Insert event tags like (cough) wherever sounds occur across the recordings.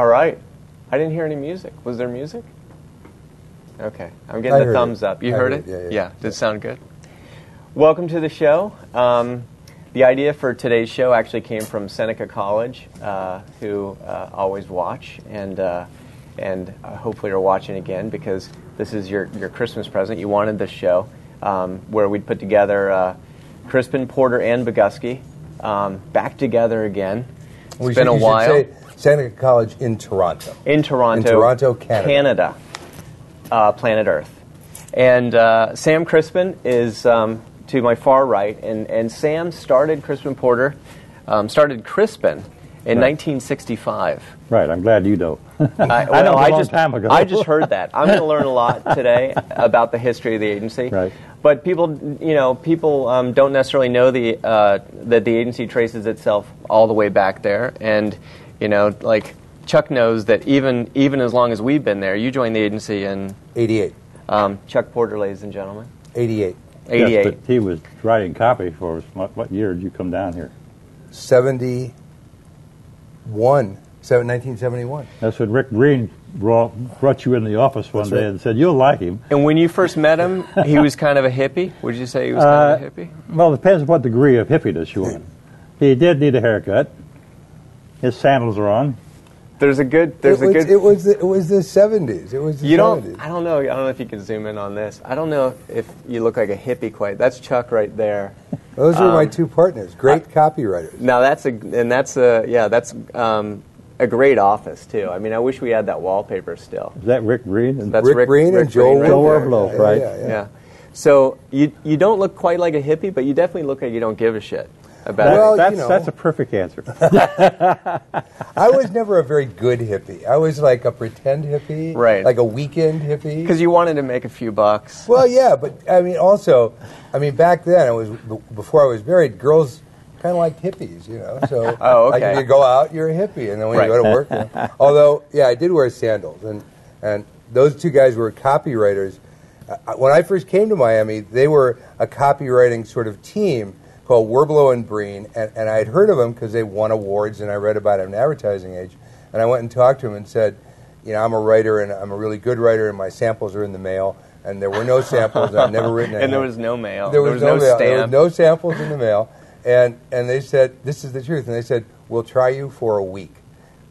All right. I didn't hear any music. Was there music? Okay. I'm I getting the thumbs it. up. You I heard heard it? it, yeah, yeah. Did it sound good? Welcome to the show. Um, the idea for today's show actually came from Seneca College, uh, who uh, always watch and uh, and uh, hopefully are watching again because this is your, your Christmas present. You wanted this show um, where we'd put together uh, Crispin, Porter, and Bogusky um, back together again. It's We been should- a while. say Seneca College in Toronto. in Toronto, In Toronto, Canada. Canada, uh, planet Earth. And uh, Sam Crispin is um, to my far right, and, and Sam started Crispin Porter, um, started Crispin in 1965. Right, I'm glad you know. I, (laughs) I know, well, a I long just, time ago. I just heard that. I'm going to learn a lot (laughs) today about the history of the agency. Right. But people, you know, people um, don't necessarily know the uh, that the agency traces itself all the way back there, and you know, like Chuck knows that even even as long as we've been there, you joined the agency in 88. um, Chuck Porter, ladies and gentlemen, 88. 88. Yes, but he was writing copy for us. What, what year did you come down here? 71. Seven- 1971. That's when Rick Green brought, brought you in the office one That's day right. and said, You'll like him. and when you first met him, he was kind of a hippie. Would you say he was kind of a hippie? Well, it depends on what degree of hippiness you (laughs) want. He did need a haircut. His sandals are on. There's a good. There's it, a good. it was the, it was the 70s. It was the You 70s. don't. I don't know. I don't know if you can zoom in on this. I don't know if you look like a hippie quite. That's Chuck right there. Those are my Um, two partners, great copywriters. Now that's a and that's a yeah that's um, a great office too. I mean, I wish we had that wallpaper still. Is that Rick Green? And That's Rick, Rick- Green Rick and Joel Green right Joel Werbelow, Werbelow, yeah, right. Yeah, yeah. Yeah. So you you don't look quite like a hippie, but you definitely look like you don't give a shit about That- it. Well, that's, you know. that's a perfect answer. (laughs) (laughs) I was never a very good hippie. I was like a pretend hippie, Right. like a weekend hippie. Because you wanted to make a few bucks. Well, yeah, but I mean, also, I mean, back then, it was before I was married. Girls kind of liked hippies, you know. So, (laughs) Oh, like, okay. if you go out, you're a hippie, and then when Right. you go to work, you know. although, yeah, I did wear sandals, and and those two guys were copywriters. Uh, when I first came to Miami, they were a copywriting sort of team called Werblow and Breen, and, and I had heard of them because they won awards, and I read about it in Advertising Age, and I went and talked to them and said, you know, I'm a writer, and I'm a really good writer, and my samples are in the mail. And there were no samples. I've never written (laughs) And there was no mail. There was, no, no, mail. stamp. There was no samples in the mail, and and they said this is the truth, and they said we'll try you for a week.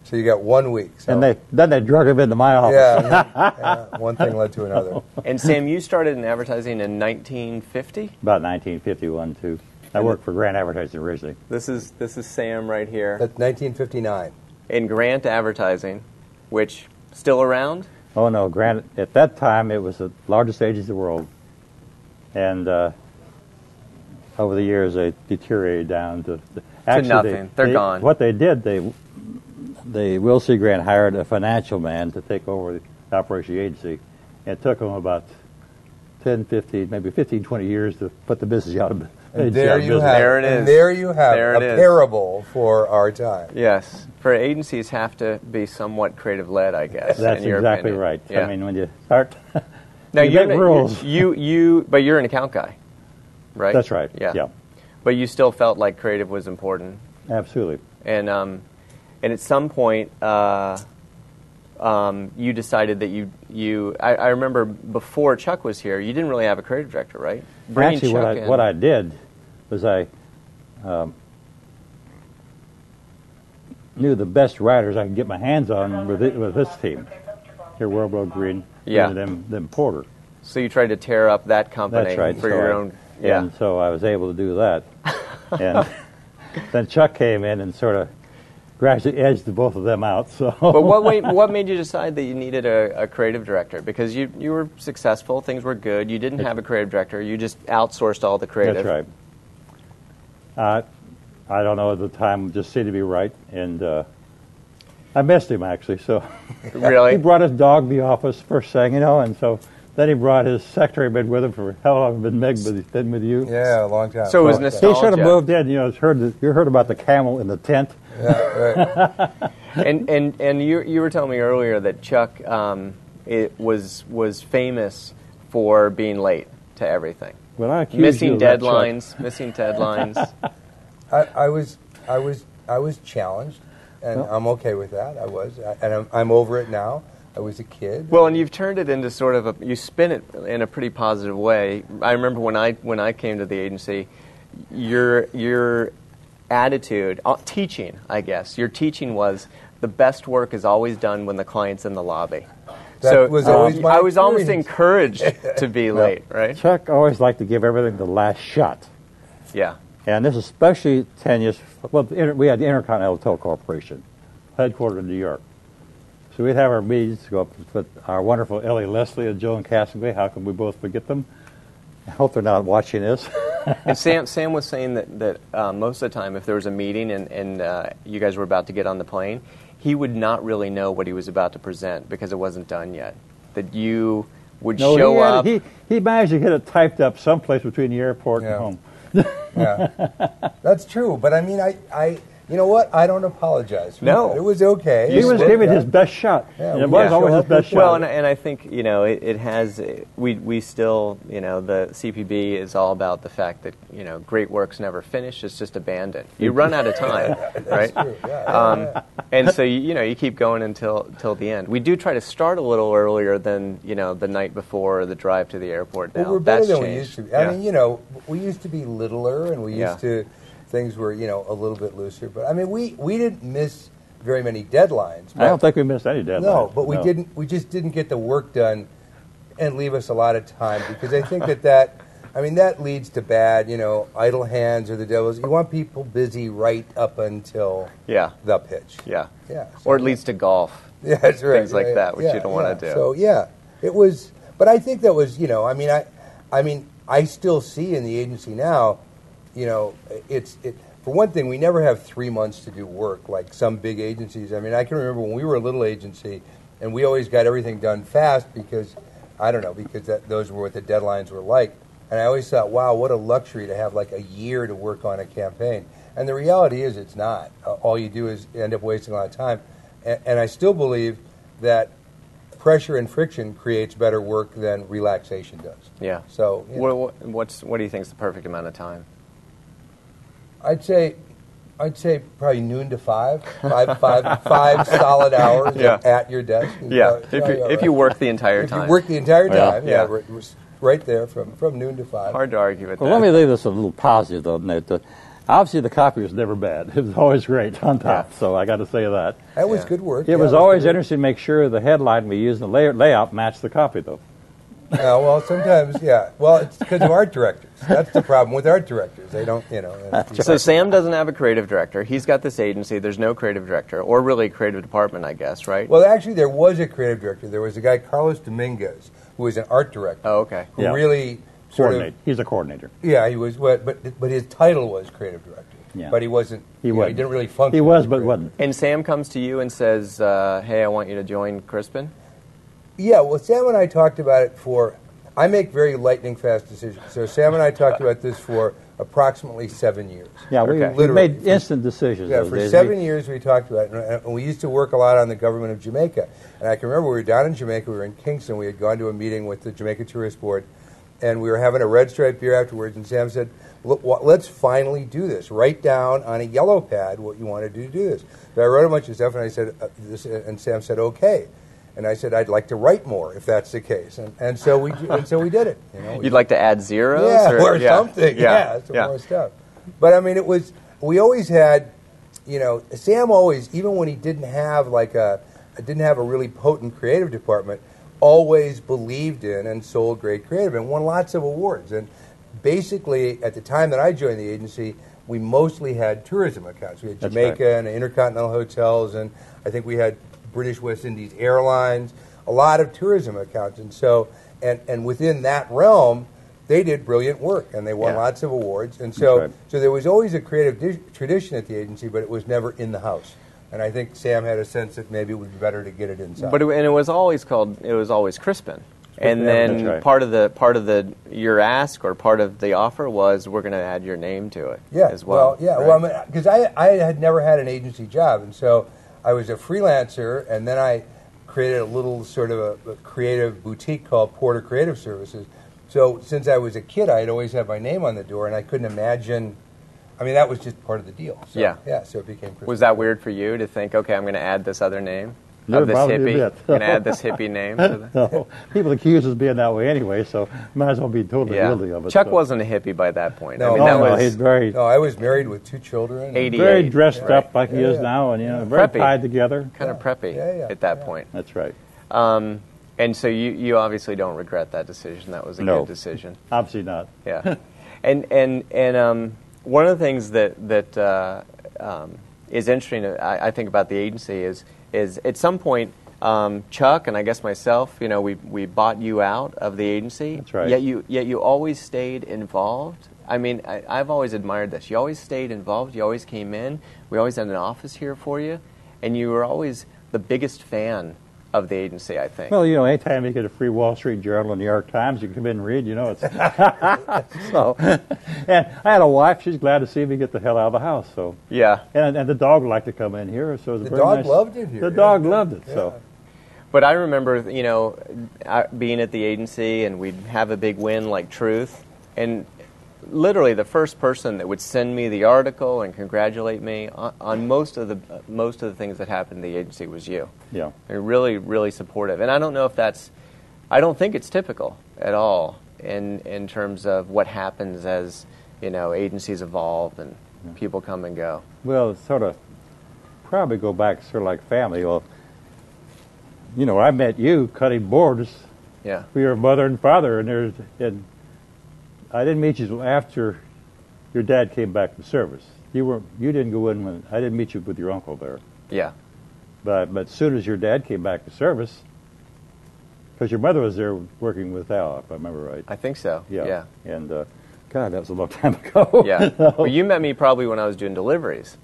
So you got one week. So and they, then they drug him into my office. yeah, (laughs) yeah, one thing led to another. And Sam, you started in advertising in 1950. About 1951, too. I worked for Grant Advertising originally. This is this is Sam right here That's 1959. in Grant Advertising, which still around. Oh no, Grant. At that time, it was the largest agency in the world, and uh, over the years they deteriorated down to, actually, to nothing. they- They're they- gone. What they did, they they Will C. Grant hired a financial man to take over the operation of the agency. It took them about 10, 15, maybe 15, 20 years to put the business out of And agency there you have, There it and there you have There a it is. parable for our time. Yes, for agencies have to be somewhat creative led, I guess. That's exactly opinion. right. Yeah. I mean, when you start, (laughs) now you you're make not- rules. You you but you're an account guy, right? That's right. Yeah. Yeah. But you still felt like creative was important, absolutely. and um, and at some point. Uh, um, you decided that you you I, I remember before Chuck was here, you didn't really have a creative director, right? Bringing Actually, what I, in- what I did was I um, knew the best writers I could get my hands on with, it, with this team. Here, World Green, Yeah. and them, them Porter. so you tried to tear up that company That's right. for so your I- own. Yeah. And so I was able to do that. (laughs) and then Chuck came in and sort of gradually edged the both of them out. So, But what made, (laughs) what made you decide that you needed a, a creative director? Because you, you were successful, things were good. You didn't have a creative director. You just outsourced all the creative. That's right. Uh, I don't know at the time, just seemed to be right, and uh, I missed him actually. So Really? (laughs) he brought his dog to the office first thing, you know, and so then he brought his secretary been with him for how long have been Meg with been with you? Yeah, a long time. So it was Long nostalgia. He should have moved in. You know, heard the, you heard about the camel in the tent. Yeah, right. (laughs) and and and you you were telling me earlier that Chuck um, it was was famous for being late to everything, Well, I accuse missing you of that, Chuck. deadlines, missing deadlines. (laughs) I, I was, I was, I was challenged. and Well- I'm okay with that. I was, I- and I'm, I'm over it now. I was a kid. Well, and you've turned it into sort of a you spin it in a pretty positive way. I remember when I when I came to the agency, your your attitude, uh, teaching, I guess, your teaching was the best work is always done when the client's in the lobby. That so was um, always my I was almost encouraged to be (laughs) late, right? Chuck always liked to give everything the last shot. Yeah. And this is especially 10 years, well, we had the Intercontinental Hotel Corporation, headquartered in New York. So we'd have our meetings, go up with our wonderful Ellie Leslie and Joan Castaway. How can we both forget them? I hope they're not watching this. (laughs) And Sam, Sam was saying that, that uh, most of the time, if there was a meeting and, and uh, you guys were about to get on the plane, he would not really know what he was about to present because it wasn't done yet. That you would no, show he, had up. it, he, he managed to get it typed up someplace between the airport Yeah. and home. yeah, (laughs) that's true. But I mean, I, I, you know what? I don't apologize. No. it was okay. He was worked giving out. his best shot. Yeah, and it was show always his best shot. Well, and, and I think you know it, it has. We we still you know the CPB is all about the fact that you know great work's never finished. It's just abandoned. You (laughs) run out of time, right? True, yeah, yeah, Um, yeah. and so you, you know you keep going until till the end. We do try to start a little earlier than you know the night before or the drive to the airport. Now Well, we're better that's than we used to be. I Yeah. mean, you know, we used to be littler, and we used Yeah. to things were you know a little bit looser. But I mean, we we didn't miss very many deadlines. I don't think we missed any deadlines. No, but we No. didn't. We just didn't get the work done, and leave us a lot of time because I think that that. (laughs) I mean, that leads to bad. You know, idle hands or the devil's. You want people busy right up until yeah, the pitch. yeah, Yeah. Or it leads to golf. (laughs) Yeah, that's right. Things like Yeah, that, which yeah, you don't wanna do. So yeah, it was. But I think that was, you know, I mean, I, I mean, I still see in the agency now, you know, it's it. For one thing, we never have three months to do work like some big agencies. I mean, I can remember when we were a little agency, and we always got everything done fast because, I don't know, because that, those were what the deadlines were like. And I always thought, wow, what a luxury to have like a year to work on a campaign. And the reality is, it's not. Uh, all you do is end up wasting a lot of time. And, and I still believe that pressure and friction creates better work than relaxation does. Yeah. So you know, What, what, what's what do you think is the perfect amount of time? I'd say, I'd say probably noon to five, five, five, five solid hours Yeah. at your desk. Yeah, probably- if you all if right. you work the entire if time. you work the entire time, yeah, Yeah. right- was right there from, from noon to five. Hard to argue with Well, that. let me leave this a little positive, though. Note that obviously, the copy was never bad. (laughs) It was always great on top. Yeah. So I got to say that. That was Yeah. good work. It yeah, was good always interesting to make sure the headline we used in the lay- layout matched the copy, though. Yeah, well, sometimes, yeah. Well, it's because of art directors. That's the problem with art directors. They don't, you know. So Sam doesn't have a creative director. He's got this agency. There's no creative director, or really a creative department, I guess, right? Well, actually, there was a creative director. There was a guy, Carlos Dominguez, who was an art director. oh, okay. Who Yeah. really sort Coordinate. He's a coordinator. Yeah, he was, what, but but his title was creative director. Yeah. But he wasn't. He you know, he wasn't. didn't really function. He was, but creative. wasn't. And Sam comes to you and says, uh, "Hey, I want you to join Crispin." Yeah, well, Sam and I talked about it for. I make very lightning fast decisions. So Sam and I talked about this for approximately seven years. Yeah, we, Okay. we Literally. made instant decisions. Yeah, for days. seven We- years we talked about it, and we used to work a lot on the government of Jamaica. And I can remember we were down in Jamaica, we were in Kingston, we had gone to a meeting with the Jamaica Tourist Board, and we were having a red stripe beer afterwards, and Sam said, "Look, wha- let's finally do this. Write down on a yellow pad what you want to do to do this. So I wrote a bunch of stuff, and I said, uh, this, and Sam said, okay. And I said, I'd like to write more if that's the case. And, and, so, we, and so we did it. You know, You'd like to add zeros, yeah, or, or something. Yeah, some yeah. more stuff. But I mean, it was. We always had, you know, Sam always, even when he didn't have like a, didn't have a really potent creative department, always believed in and sold great creative and won lots of awards. And basically, at the time that I joined the agency, we mostly had tourism accounts. We had That's Jamaica right. and Intercontinental Hotels, and I think we had British West Indies Airlines, a lot of tourism accounts. And so, and, and within that realm, they did brilliant work and they won Yeah. lots of awards. And so, right. so there was always a creative di- tradition at the agency, but it was never in the house. And I think Sam had a sense that maybe it would be better to get it inside. But it, and it was always called it was always Crispin. And then right. part of the part of the your ask or part of the offer was we're going to add your name to it Yeah, as well. yeah, right? well, because I, I had never had an agency job, and so I was a freelancer, and then I created a little sort of a, a creative boutique called Porter Creative Services. So since I was a kid, I had always had my name on the door, and I couldn't imagine. I mean, that was just part of the deal. So, Yeah. Yeah. So it became. Was that weird for you to think, okay, I'm going to add this other name No, of this bothered me a hippie? bit. I'm add this hippie name. To (laughs) the, No, people accuse us of being that way anyway, so might as well be totally yeah. guilty of it. Chuck so. wasn't a hippie by that point. I No. mean, Oh, that no, was he's very, No, I was married with two children. 80. very dressed right. up like he is yeah. now, and you know, very Preppy. tied together. kind of preppy Yeah, yeah, at that yeah. point. That's right. Um, and so you, you obviously don't regret that decision. That was a No. good decision. (laughs) Obviously not. Yeah, and and and um, one of the things that that uh, um, is interesting, uh, I, I think about the agency is is at some point. Um, Chuck and I guess myself, you know, we, we bought you out of the agency. That's right. Yet you yet you always stayed involved. I mean, I, I've always admired this. You always stayed involved. You always came in. We always had an office here for you, and you were always the biggest fan of the agency. I think. Well, you know, anytime you get a free Wall Street Journal and New York Times, you can come in and read. You know, it's (laughs) so. And I had a wife; she's glad to see me get the hell out of the house. So, yeah. and and the dog liked to come in here. So it was The very dog nice- loved it here, The yeah. dog loved it. So, But I remember, you know, I- being at the agency and we'd have a big win like Truth, and literally the first person that would send me the article and congratulate me on, on most of the most of the things that happened in the agency was you. yeah. They're really, really supportive, and I don't know if that's, I don't think it's typical at all in in terms of what happens as you know agencies evolve and people come and go. Well, sort of probably go back sort of like family. Well, you know, I met you cutting boards Yeah, we were mother and father, and there's and I didn't meet you till after your dad came back from service. You were you didn't go in when I didn't meet you with your uncle there, yeah, but but as soon as your dad came back to service, because your mother was there working with Al, if I remember right. I think so. Yeah, yeah. and uh, God, that was a long (laughs) time ago. Yeah. So- (laughs) Well, you met me probably when I was doing deliveries.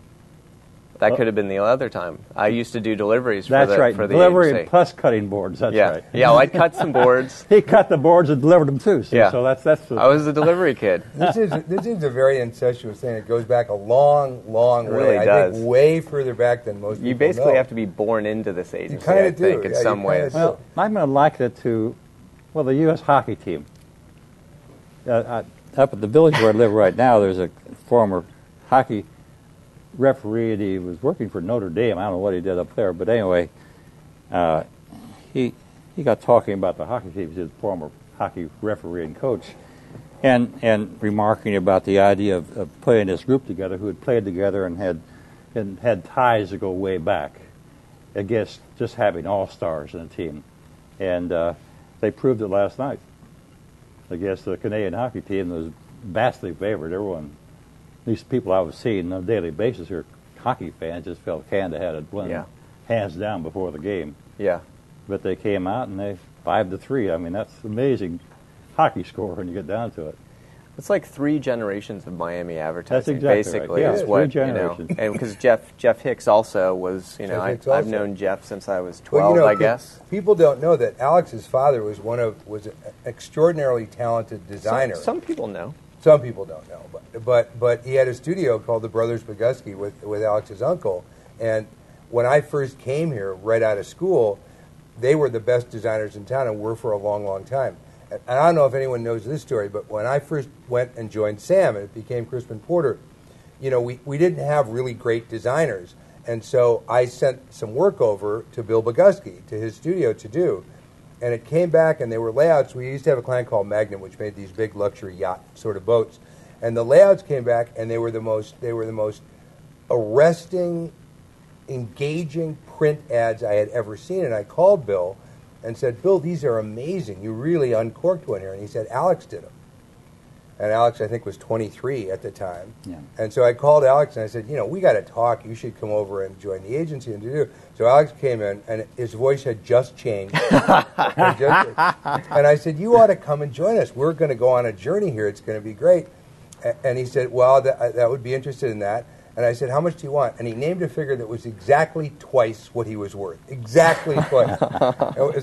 That Oh. could have been the other time. I used to do deliveries for that's the right. for the Delivery agency. plus cutting boards. That's yeah. right. Yeah, well, I'd cut some (laughs) boards. He cut the boards and delivered them too. So, Yeah. so that's that's. The, I was the delivery kid. (laughs) this is this is a very incestuous thing. It goes back a long, long It way. really I does. think way further back than most people You basically know. have to be born into this agency, You kinda I do. think, in Yeah, you some ways. do. Well, I'm going to liken it to, well, the U.S. hockey team. Uh, uh, up at the village where I live right now, there's a former hockey referee, and he was working for Notre Dame. I don't know what he did up there, but anyway, uh, he he got talking about the hockey team. He's a former hockey referee and coach, and and remarking about the idea of, of putting this group together who had played together and had and had ties that go way back against just having all stars in a team, and uh, they proved it last night against the Canadian hockey team. was vastly favored. Everyone, at least people I was seeing on a daily basis here, hockey fans just felt Canada had it won Yeah. hands down before the game. Yeah. But they came out and they five to three. I mean, that's amazing hockey score when you get down to it. It's like three generations of Miami advertising, That's exactly right. basically, Yeah, is three what you know. generations. And because Jeff Jeff Hicks also was, you know, I, I've known Jeff since I was Well, twelve, you know, I pe- guess. People don't know that Alex's father was one of was an extraordinarily talented Some, designer. some people know. Some people don't know, but but but he had a studio called the Brothers Bogusky with with Alex's uncle. And when I first came here, right out of school, they were the best designers in town and were for a long, long time. And I don't know if anyone knows this story, but when I first went and joined Sam and it became Crispin Porter, you know, we, we didn't have really great designers. And so I sent some work over to Bill Bogusky, to his studio to do. And it came back and they were layouts. We used to have a client called Magnum, which made these big luxury yacht sort of boats. And the layouts came back and they were the most they were the most arresting, engaging print ads I had ever seen. And I called Bill and said, Bill, these are amazing. You really uncorked one here. And he said, Alex did them. And Alex, I think, was 23 at the time. Yeah. And so I called Alex and I said, you know, we got to talk. You should come over and join the agency and do. So Alex came in and his voice had just changed. (laughs) Had just- and I said, you ought to come and join us. We're going to go on a journey here. It's going to be great. And he said, well, that, that would be interested in that. And I said, how much do you want? And he named a figure that was exactly twice what he was worth. Exactly (laughs) twice.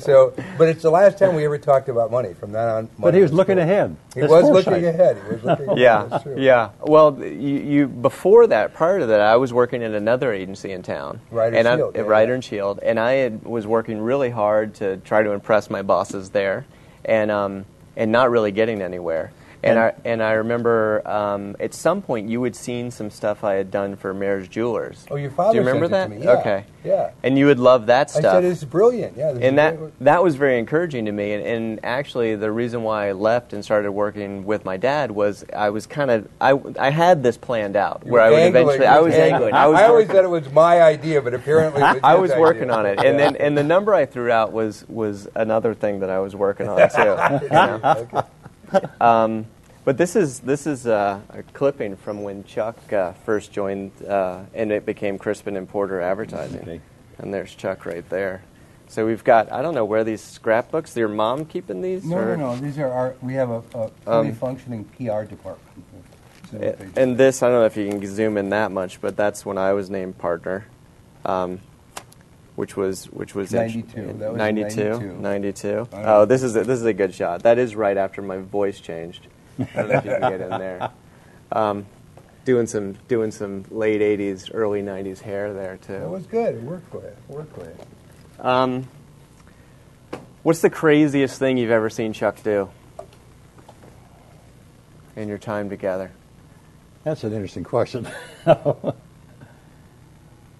so, but it's the last time we ever talked about money. From that on, But he was was looking cool. ahead. He That's was foresight. looking ahead. He was (laughs) looking ahead. Yeah, That's yeah. Well, you, you before that, prior to that, I was working in another agency in town, Ryder and I- Shield, uh, yeah, Ryder yeah. and Shield, and I had, was working really hard to try to impress my bosses there, and um, and not really getting anywhere. And, I and I remember um, at some point you had seen some stuff I had done for Mayor's Jewelers. Oh, your father Do you remember sent that? it to me. Yeah. Okay. Yeah. And you would love that stuff. I said it's brilliant. Yeah. and that that was very encouraging to me. And, and actually, the reason why I left and started working with my dad was I was kind of I, I had this planned out You where I would angling, eventually I was angling. I was always said it was my idea, but apparently it was (laughs) I was idea. working on it, and Yeah. then and the number I threw out was was another thing that I was working on too. (laughs) you know? Okay. (laughs) Um, but this is this is uh, a clipping from when Chuck uh, first joined, uh, and it became Crispin and Porter Advertising. Okay. And there's Chuck right there. So we've got I don't know where these scrapbooks. Your mom keeping these? No, or- no, no. These are our. We have a, a fully Um, functioning PR department. So A- And this, I don't know if you can zoom in that much, but that's when I was named partner, um, which was which was int- 92. That was 92, 92. 92. Oh, this is a, this is a good shot. That is right after my voice changed. I don't know if you can get in there. (laughs) Um, doing some doing some late 80s, early 90s hair there That too. was good. It worked for you. It worked for you. Um, what's the craziest thing you've ever seen Chuck do in your time together? That's an interesting question. (laughs)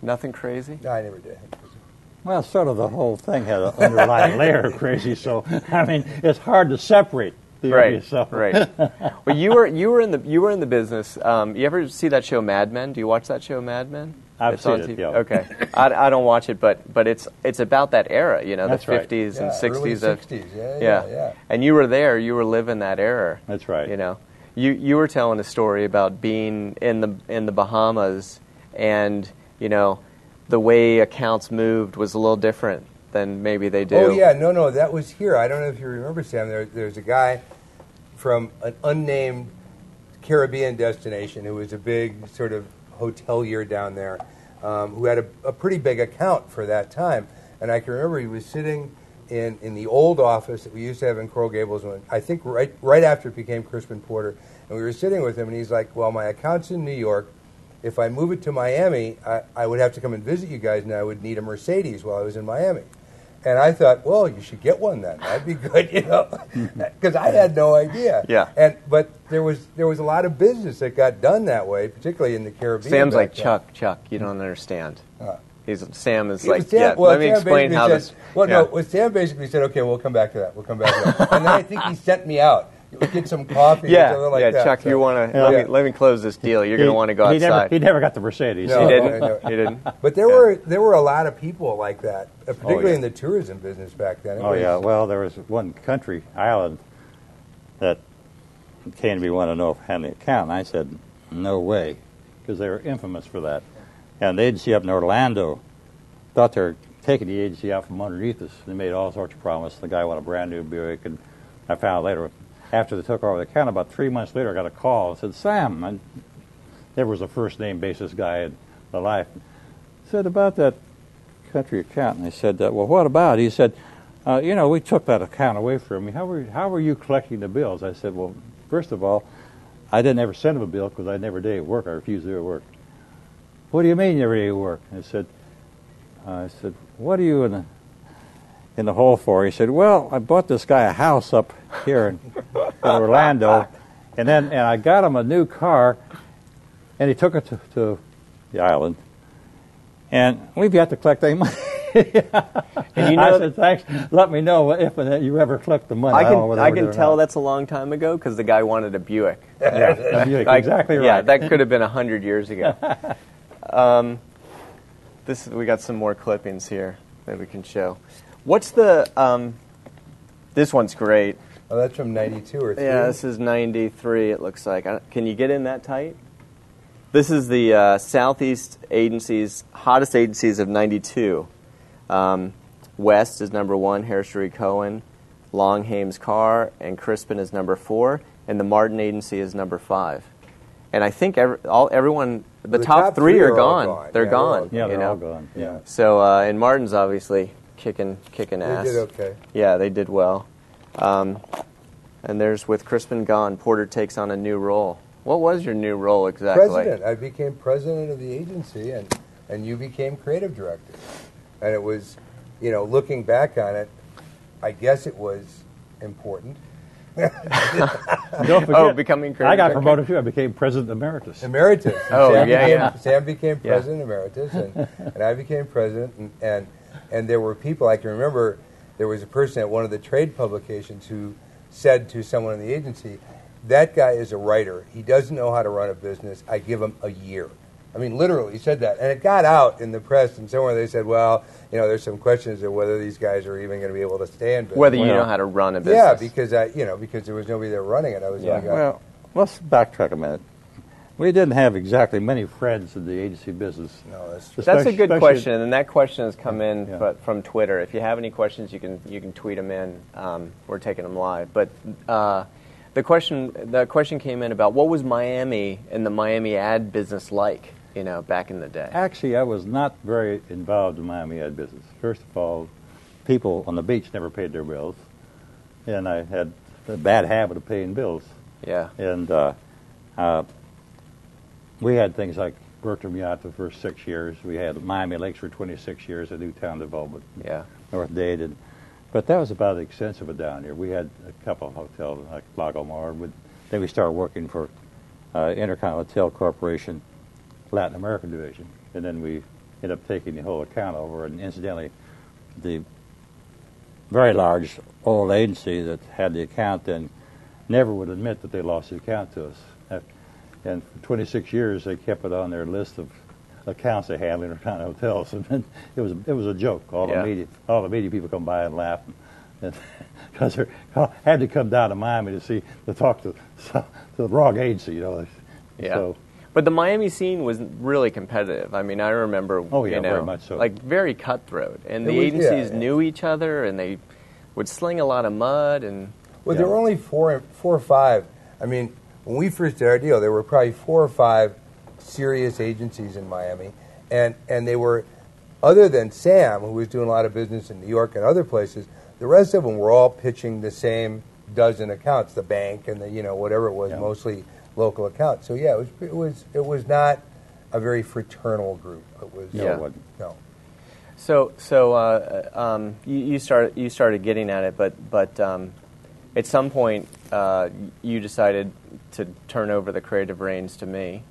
Nothing crazy. No, I never did. Well, sort of the whole thing had an underlying layer of crazy, so I mean, it's hard to separate the right, obvious stuff. right. well, you were you were in the you were in the business. Um, you ever see that show Mad Men? Do you watch that show Mad Men? I've It's seen it, yeah. Okay, I, I don't watch it, but but it's it's about that era. You know, That's the right. fifties and sixties of 60s. Yeah, yeah. yeah, yeah. And you were there. You were living that era. That's right. You know, you you were telling a story about being in the in the Bahamas, and you know, the way accounts moved was a little different than maybe they do. Oh yeah, no, no, that was here. I don't know if you remember, Sam. There, there's a guy from an unnamed Caribbean destination who was a big sort of hotelier down there, um, who had a, a pretty big account for that time. And I can remember he was sitting in, in the old office that we used to have in Coral Gables when I think right right after it became Crispin Porter, and we were sitting with him, and he's like, "Well, my account's in New York." If I move it to Miami, I, I would have to come and visit you guys, and I would need a Mercedes while I was in Miami. And I thought, well, you should get one then. That'd be good, (laughs) you know, (laughs) because I had no idea. Yeah. And but there was there was a lot of business that got done that way, particularly in the Caribbean. Sam's like then. Chuck. Chuck, you don't understand. Uh, He's Sam is like, Sam- yeah. well, let me Sam explain how said- this. Well, yeah. no, well, Sam basically said, "Okay, we'll come back to that. We'll come back to that." and then I think he sent me out. We'll get some coffee. Yeah, something like yeah, that. Chuck, So- you want to Yeah. let me let me close this deal. You're going to want to go he Never, outside. he never got the Mercedes. No. he didn't. know. He didn't. But there Yeah. were there were a lot of people like that, uh, particularly yeah. in the tourism business back then. It Oh was- yeah. Well, there was one country island that came to me wanted to know if I had an account, and I said no way, because they were infamous for that. And the agency up in Orlando thought they were taking the agency out from underneath us. They made all sorts of promises. The guy wanted a brand new Buick, and I found out later after they took over the account. About three months later, I got a call and said, "Sam," and there was a first name basis guy in the life. Said about that country account, and I said, uh, "Well, what about?" He said, uh, "You know, we took that account away from me. How were how were you collecting the bills?" I said, "Well, first of all, I didn't ever send him a bill because I never did work. I refused to do work." What do you mean you never did work? I said, "I said, what are you in the in the hole for?" He said, "Well, I bought this guy a house up here in, in Orlando, and then and I got him a new car, and he took it to, to the island." And we've got to collect that money. And you (laughs) I said, thanks. Let me know if you ever collect the money. I can whether I can tell that's a long time ago because the guy wanted a Buick. (laughs) Yeah, Buick, exactly right. Yeah, that could have been a hundred years ago. (laughs) um, this we got some more clippings here that we can show. What's the? Um, this one's great. Oh, that's from '92 or three. Yeah, this is '93. It looks like. Can you get in that tight? This is the uh, Southeast agencies, hottest agencies of '92. Um, West is number one, Harris Cohen, Long Haymes Carr, and Crispin is number four, and the Martin Agency is number five. And I think every, all everyone, the, The top, top three, three are are gone. gone. They're Yeah, they're all gone. yeah, they're know? all gone. Yeah. So uh, and Martin's obviously kicking kicking They ass. did okay. Yeah, they did well. Um, and there's with Crispin gone, Porter takes on a new role. What was your new role exactly? President. I became president of the agency, and and you became creative director. And it was, you know, looking back on it, I guess it was important. (laughs) Don't forget, Oh, becoming creative I got director? promoted too. I became president emeritus. emeritus. And Oh, Sam yeah, became, yeah. Sam became Yeah. president emeritus, and, and I became president. And, and and there were people I can remember. There was a person at one of the trade publications who said to someone in the agency, "That guy is a writer. He doesn't know how to run a business. I give him a year." I mean, literally, he said that, and it got out in the press. And somewhere they said, "Well, you know, there's some questions of whether these guys are even going to be able to stay in business." Whether you Well, know how to run a business. yeah, because I, you know, because there was nobody there running it. I was the Yeah. only guy. Well, let's backtrack a minute. We didn't have exactly many friends in the agency business. no, that's true. That's a good question, and that question has come in Yeah. but from Twitter. If you have any questions, you can you can tweet them in. Um, we're taking them live. But uh, the question the question came in about what was Miami and the Miami ad business like, you know, back in the day. Actually, I was not very involved in Miami ad business. First of all, people on the beach never paid their bills, and I had a bad habit of paying bills. Yeah, And uh, uh, we had things like Bertram Yacht the first six years. We had Miami Lakes for 26 years, a new town development, yeah, North Dade. And, but that was about the extent of it down here. We had a couple of hotels like Lago Mar. Then we started working for uh, Intercontinental Corporation, Latin American division. And then we ended up taking the whole account over. And incidentally, the very large old agency that had the account then never would admit that they lost the account to us. Uh, And for 26 years, they kept it on their list of accounts they had in Intercontinental hotels, (laughs) and then it was it was a joke. All Yeah. the media, all the media people come by and laugh, because (laughs) they had to come down to Miami to see to talk to (laughs) to the wrong agency, you know. yeah. So but the Miami scene was really competitive. I mean, I remember, Oh, yeah, you know, very much so. like very cutthroat, and It the was- agencies yeah. knew each other, and they would sling a lot of mud, and Well, Yeah. there were only four, four or five. I mean, when we first did our deal, there were probably four or five serious agencies in Miami, and and they were, other than Sam, who was doing a lot of business in New York and other places, the rest of them were all pitching the same dozen accounts, the bank and the you know whatever it was, Yeah. mostly local accounts. So yeah, it was it was it was not a very fraternal group. It was Yeah. it wasn't. no. So, so uh, um, you, you started you started getting at it, but but um, at some point uh, you decided to turn over the creative reins to me,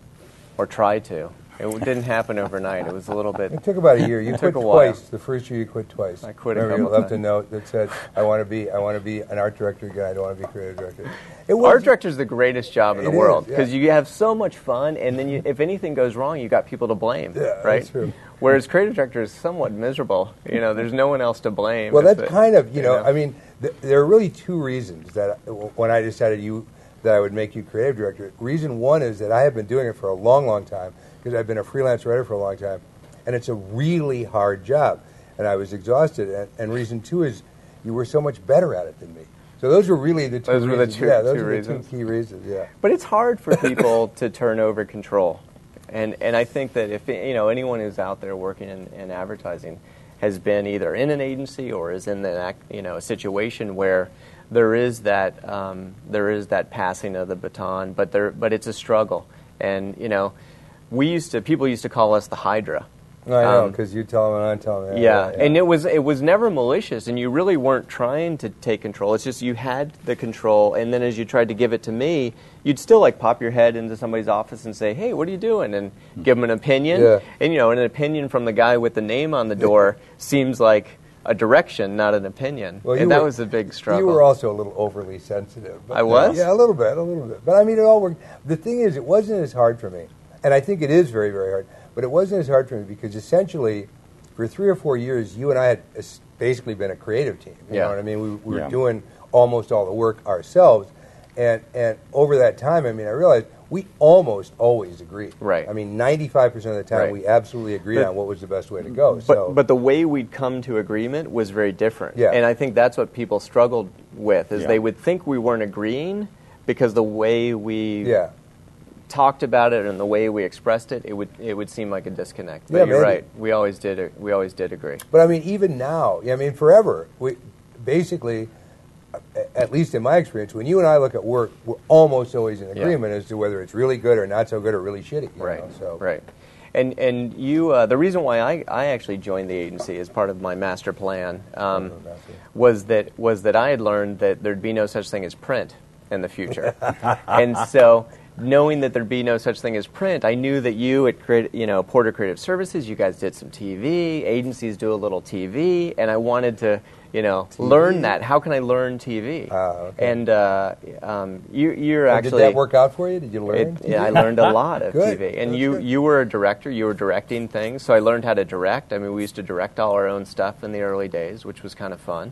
or try to. It didn't happen overnight. It was a little bit. It took about a year. You (laughs) It quit took a while. twice. The first year you quit twice. I quit a Remember, you left a note that said, "I want to be, I want to be an art director guy. I don't want to be a creative director." It Art director is the greatest job in the world yeah. because you have so much fun, and then you, if anything goes wrong, you got people to blame, Yeah, that's right? true. Whereas creative director is somewhat miserable. You know, there's no one else to blame. Well, that's it- kind of you know. I mean, th- there are really two reasons that uh, I, when I decided you that I would make you creative director. Reason one is that I have been doing it for a long, long time because I've been a freelance writer for a long time, and it's a really hard job, and I was exhausted. And, and reason two is you were so much better at it than me. So those were really the two Those were the reasons. two- yeah, those two reasons. the two key reasons. Yeah. But it's hard for (laughs) people to turn over control, and and I think that if you know anyone who's out there working in, in advertising has been either in an agency or is in the act- you know a situation where there is that um, there is that passing of the baton, but there but it's a struggle, and you know we used to people used to call us the Hydra. I know Um, because you tell them and I tell them. yeah, and it was it was never malicious, and you really weren't trying to take control. It's just you had the control, and then as you tried to give it to me, you'd still like pop your head into somebody's office and say, "Hey, what are you doing?" and give them an opinion. Yeah. And you know, an opinion from the guy with the name on the door seems like a direction, not an opinion. Well, and that were- was a big struggle. You were also a little overly sensitive. But I was? Yeah, a little bit, a little bit. But I mean, it all worked. The thing is, it wasn't as hard for me, and I think it is very, very hard. But it wasn't as hard for me because essentially, for three or four years, you and I had basically been a creative team. You Yeah. know what I mean? We, we were Yeah. doing almost all the work ourselves, and and over that time, I mean, I realized we almost always agree. Right. I mean, ninety-five percent of the time, Right. we absolutely agreed But- on what was the best way to go. But, so, but the way we'd come to agreement was very different. Yeah. And I think that's what people struggled with is Yeah. they would think we weren't agreeing because the way we yeah. talked about it and the way we expressed it, it would it would seem like a disconnect. But Yeah, you're maybe. right. We always did we always did agree. But I mean, even now, I mean, forever, we basically, at least in my experience, when you and I look at work, we're almost always in Yeah. agreement as to whether it's really good or not so good or really shitty. you Right. know, so Right. And and you, uh, the reason why I, I actually joined the agency as part of my master plan um, was that was that I had learned that there'd be no such thing as print in the future, (laughs) and so knowing that there'd be no such thing as print, I knew that you at you know Porter Creative Services, you guys did some TV, agencies do a little TV, and I wanted to you know learn that. How can I learn TV? Ah, okay. And uh, um, you, you're And actually did that work out for you? Did you learn? it, yeah, I learned a lot of (laughs) Good. TV, and That's you good. you were a director. You were directing things, so I learned how to direct. I mean, we used to direct all our own stuff in the early days, which was kind of fun.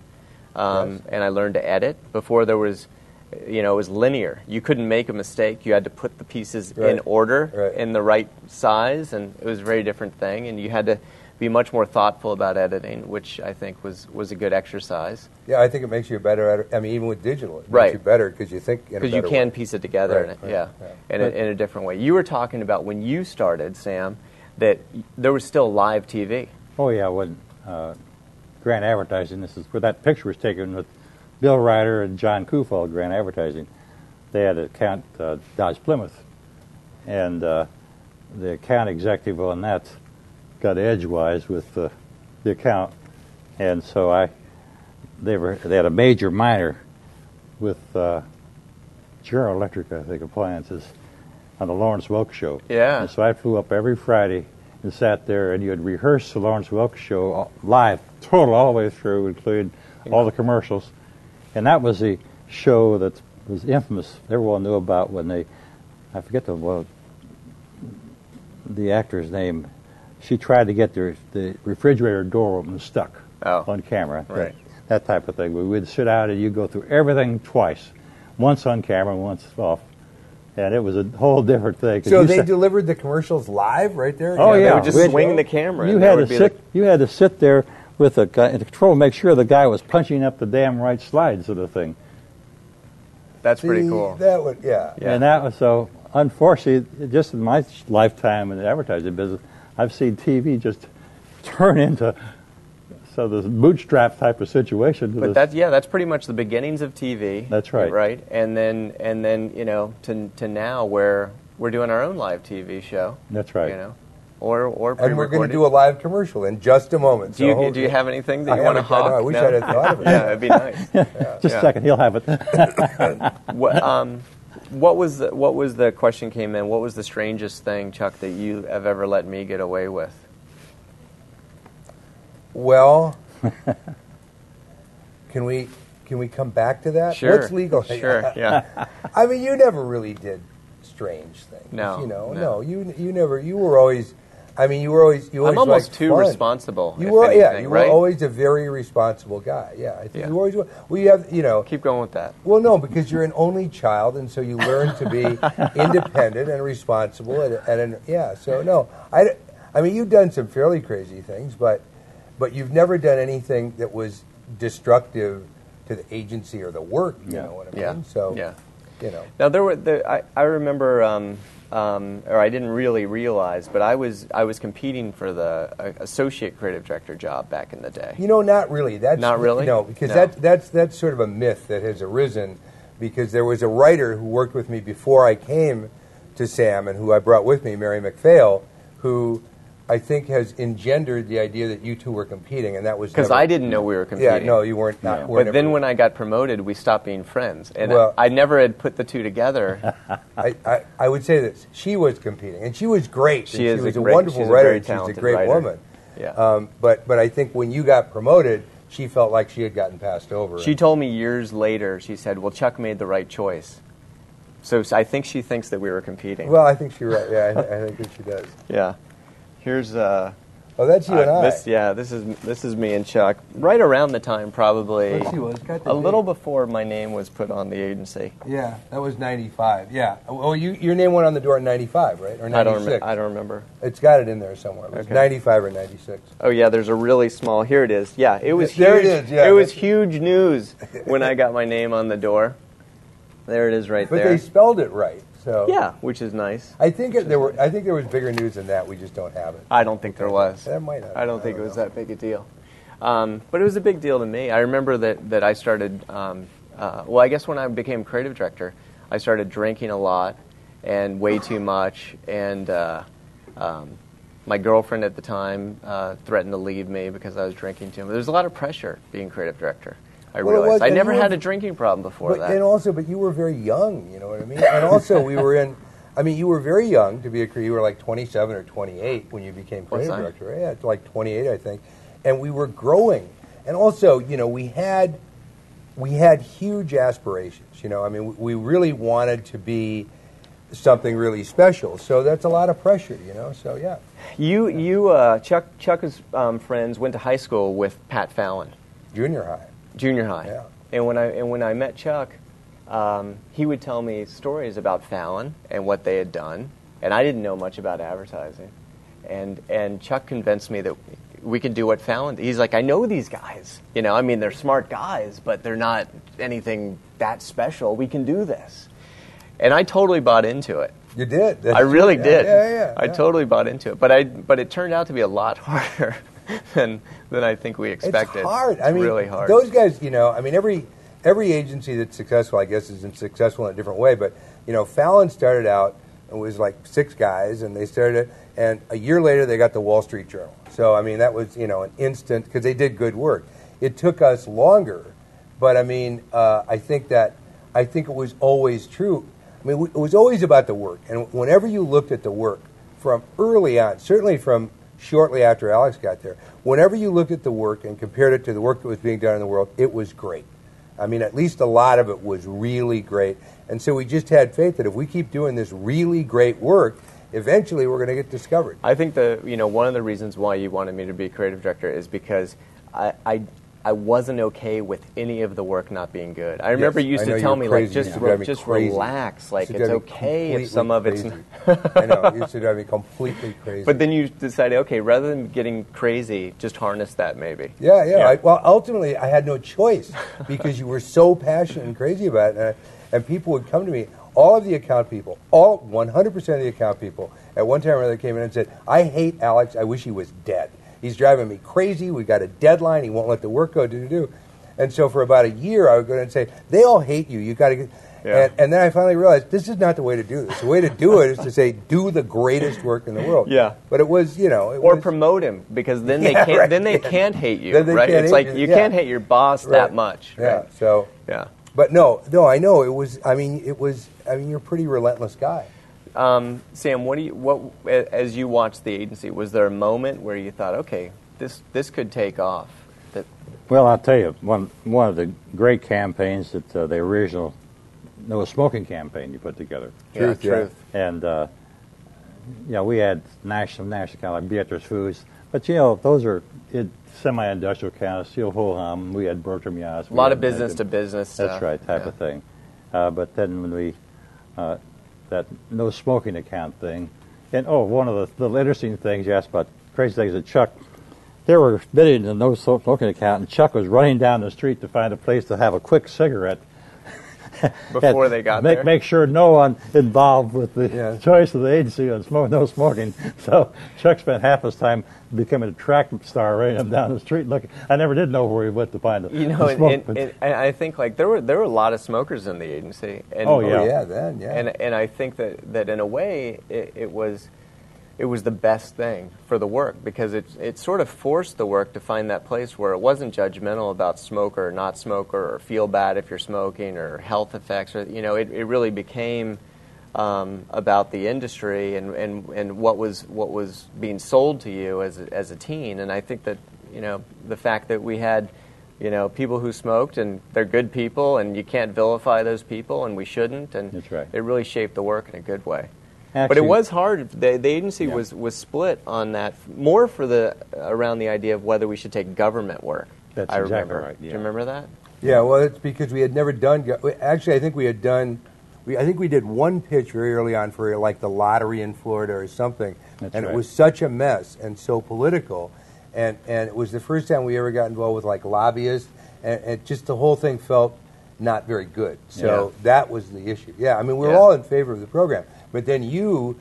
Um. And I learned to edit before there was, you know, it was linear. You couldn't make a mistake. You had to put the pieces in order, Right. in the right size, and it was a very different thing. And you had to be much more thoughtful about editing, which I think was was a good exercise Yeah, I think it makes you a better. Ed- I mean, even with digital, it makes Right. you better because you think because you can way. piece it together, Right, in a, right, yeah, yeah. In, a, But- in a different way. You were talking about when you started, Sam, that there was still live TV. Oh yeah, when uh, Grant Advertising, this is where that picture was taken with Bill Ryder and John Kufal at Grant Advertising. They had an account uh, Dodge Plymouth, and uh, the account executive on that got edgewise with the, the account, and so I they were they had a major minor with uh, General Electric, I think, appliances on the Lawrence Welk show. Yeah. And so I flew up every Friday and sat there, and you would rehearse the Lawrence Welk show live, total all the way through, including all the commercials. And that was the show that was infamous. Everyone knew about when they, I forget the well, the actor's name. She tried to get the the refrigerator door open stuck Oh. on camera. that- Right. That, type of thing. We would sit out and you go through everything twice, once on camera, once off, and it was a whole different thing. So they sat- delivered the commercials live right there. Oh They yeah, would just We had- swing the camera. You had to sit. like- you had to sit there with a guy in control, make sure the guy was punching up the damn right slides of the thing. that's pretty cool. That would, yeah. Yeah. And that was so. Unfortunately, just in my lifetime in the advertising business, I've seen TV just turn into so this bootstrap type of situation. But this- that's yeah, that's pretty much the beginnings of TV. That's right. Right, and then and then you know to to now where we're doing our own live TV show. That's right. You know, or or And we're going to do a live commercial in just a moment. Do you, so hold- do you have anything that I you want to haven't- I hawk? I wish No? I'd have thought of it. (laughs) yeah, it'd be nice. (laughs) just yeah. a second, he'll have it. (laughs) what, um, what was the, what was the question came in? What was the strangest thing, Chuck, that you have ever let me get away with? Well, (laughs) can we can we come back to that? Sure. What's legal? Sure. Yeah. (laughs) I mean, you never really did strange things. No, You know, no. no. You you never. You were always. I mean, you were always. You always I'm almost too fun. responsible. You were, yeah. You right? were always a very responsible guy. Yeah, I think Yeah. you always were. We have, you know. Keep going with that. Well, no, because you're an only child, and so you learn to be (laughs) independent and responsible, and, and, and yeah. So no, I, I mean, you've done some fairly crazy things, but but you've never done anything that was destructive to the agency or the work. You Yeah. know what I mean? Yeah. So yeah. You know. Now there were there, I, I remember um, um, or I didn't really realize, but I was I was competing for the uh, associate creative director job back in the day. You know, not really. That's Not really? No, because No. that that's that's sort of a myth that has arisen because there was a writer who worked with me before I came to Sam and who I brought with me, Mary McPhail, who I think has engendered the idea that you two were competing, and that was Because I didn't know we were competing. Yeah, no, you weren't. Not, No. weren't But then ever- when I got promoted, we stopped being friends, and Well- I, I never had put the two together. (laughs) I, I, I would say this: she was competing, and she was great. She is she was a a, great- wonderful she's a writer. very and she's a great writer. woman. Yeah. Um, but but I think when you got promoted, she felt like she had gotten passed over. She told me years later. She said, "Well, Chuck made the right choice." So I think she thinks that we were competing. well, I think she's right. Yeah, I, I think that she does. yeah. Here's uh, Oh, that's you and I. this. Yeah, this is this is me and Chuck. Right around the time, probably Let's see, got the a little before my name was put on the agency. Yeah, that was '95. Yeah. Oh, you your name went on the door in '95, right? Or '96? I don't. Rem- I don't remember. It's got it in there somewhere. It was Okay. '95 or '96. Oh yeah, there's a really small. Here it is. Yeah, it was huge. There it is, yeah. it was huge news when I got my name on the door. There it is, right there. But there. they spelled it right. So yeah, which is nice. I think it, there were. I think there was bigger news than that. We just don't have it. I don't think there was. That might have. I don't think it was know. that big a deal. Um, but it was a big deal to me. I remember that, that I started, um, uh, well, I guess when I became creative director, I started drinking a lot and way too (sighs) much. And, uh, um, my girlfriend at the time uh, threatened to leave me because I was drinking too much. There was a lot of pressure being creative director. I Well, realized I never you were- had a drinking problem before But that. and also, but you were very young. You know what I mean? And also, we were in. (laughs) I mean, you were very young to be a. You were like 27 or 28 when you became creative director. Yeah, it's like 28, I think. And we were growing. And also, you know, we had we had huge aspirations. You know, I mean, we, we really wanted to be something really special. So that's a lot of pressure. You know. So yeah. you, you, uh, Chuck, Chuck's um, friends went to high school with Pat Fallon, Junior high. Junior high. Yeah. And when I and when I met Chuck, um, he would tell me stories about Fallon and what they had done, and I didn't know much about advertising. And and Chuck convinced me that we could do what Fallon. He's like, I know these guys. You know, I mean, they're smart guys, but they're not anything that special. We can do this. And I totally bought into it. You did. That's I really true. did. Yeah, yeah, yeah, I totally bought into it. But I but it turned out to be a lot (laughs) harder (laughs) than than I think we expected. It's hard. I mean, really hard. Those guys, you know, I mean, every every agency that's successful, I guess, is successful in a different way. But you know, Fallon started out it was like six guys, and they started, it, and a year later they got the Wall Street Journal. So I mean, that was you know an instant because they did good work. It took us longer, but I mean, uh, I think that I think it was always true. I mean, it was always about the work, and whenever you looked at the work from early on, certainly from shortly after Alex got there, whenever you looked at the work and compared it to the work that was being done in the world, it was great. I mean, at least a lot of it was really great. And so we just had faith that if we keep doing this really great work, eventually we're going to get discovered. I think the you know one of the reasons why you wanted me to be creative director is because I. I I wasn't okay with any of the work not being good. I remember Yes, you used to tell me like just re- me just crazy. relax, like it's okay if some of it's. crazy. Not. (laughs) I know. It used to drive me completely crazy. But then you decided, okay, rather than getting crazy, just harness that maybe. Yeah, yeah. Yeah. I, well, ultimately, I had no choice because you were so passionate and crazy about it. And, I, and people would come to me, all of the account people, all 100% of the account people, at one time or another came in and said, I hate Alex. I wish he was dead. He's driving me crazy. We got a deadline. He won't let the work go, do, do, do. And so for about a year, I would go in and say, they all hate you. You got to get. Yeah. And, and then I finally realized this is not the way to do this. The way to do it is to say, do the greatest work in the world. Yeah. But it was, you know, it Or was, promote him because then they Yeah, can't. right, Then they yeah. can't hate you, right? it's like you, you yeah. can't hate your boss that Right. much. Yeah. Right? So Yeah. But no, no, I know it was. I mean, it was. I mean, you're a pretty relentless guy. Um, Sam, what do you what as you watched the agency? Was there a moment where you thought, okay, this this could take off? That Well, I'll tell you, one one of the great campaigns that uh, the original no smoking campaign you put together, Truth, yeah, yeah. truth. and uh, you know we had national national kind of like Beatrice Foods, but you know those are it, semi-industrial kind of Steel Hoham. We had Bertram Yachts. A lot of business to business. That's stuff. right, type Yeah. of thing. Uh, but then when we uh, that no smoking account thing, and oh, one of the little interesting things you asked about crazy things that Chuck. They were bidding the no smoking account, and Chuck was running down the street to find a place to have a quick cigarette (laughs) Before and they got make, there. Make sure no one involved with the Yeah. choice of the agency on smoke, no smoking. (laughs) So Chuck spent half his time becoming a track star, running him down the street. Looking, I never did know where he went to find a, You know, and, smoke. and, and, and I think like there were there were a lot of smokers in the agency. And, Oh, Oh Yeah. yeah, then yeah. and and I think that, that in a way it, it was it was the best thing for the work because it it sort of forced the work to find that place where it wasn't judgmental about smoker or not smoker or feel bad if you're smoking or health effects or you know it, it really became um, about the industry and, and, and what was what was being sold to you as a, as a teen and I think that you know the fact that we had you know people who smoked and they're good people and you can't vilify those people and we shouldn't and right. it really shaped the work in a good way but it was hard the, the agency Yeah. was, was split on that more for the around the idea of whether we should take government work That's I exactly remember right, do you remember that yeah, well, it's because we had never done. go- Actually, I think we had done. We, I think we did one pitch very early on for like the lottery in Florida or something, That's and right. it was such a mess and so political, and and it was the first time we ever got involved with like lobbyists, and, and just the whole thing felt not very good. So Yeah. that was the issue. Yeah, I mean, we were Yeah. all in favor of the program, but then you,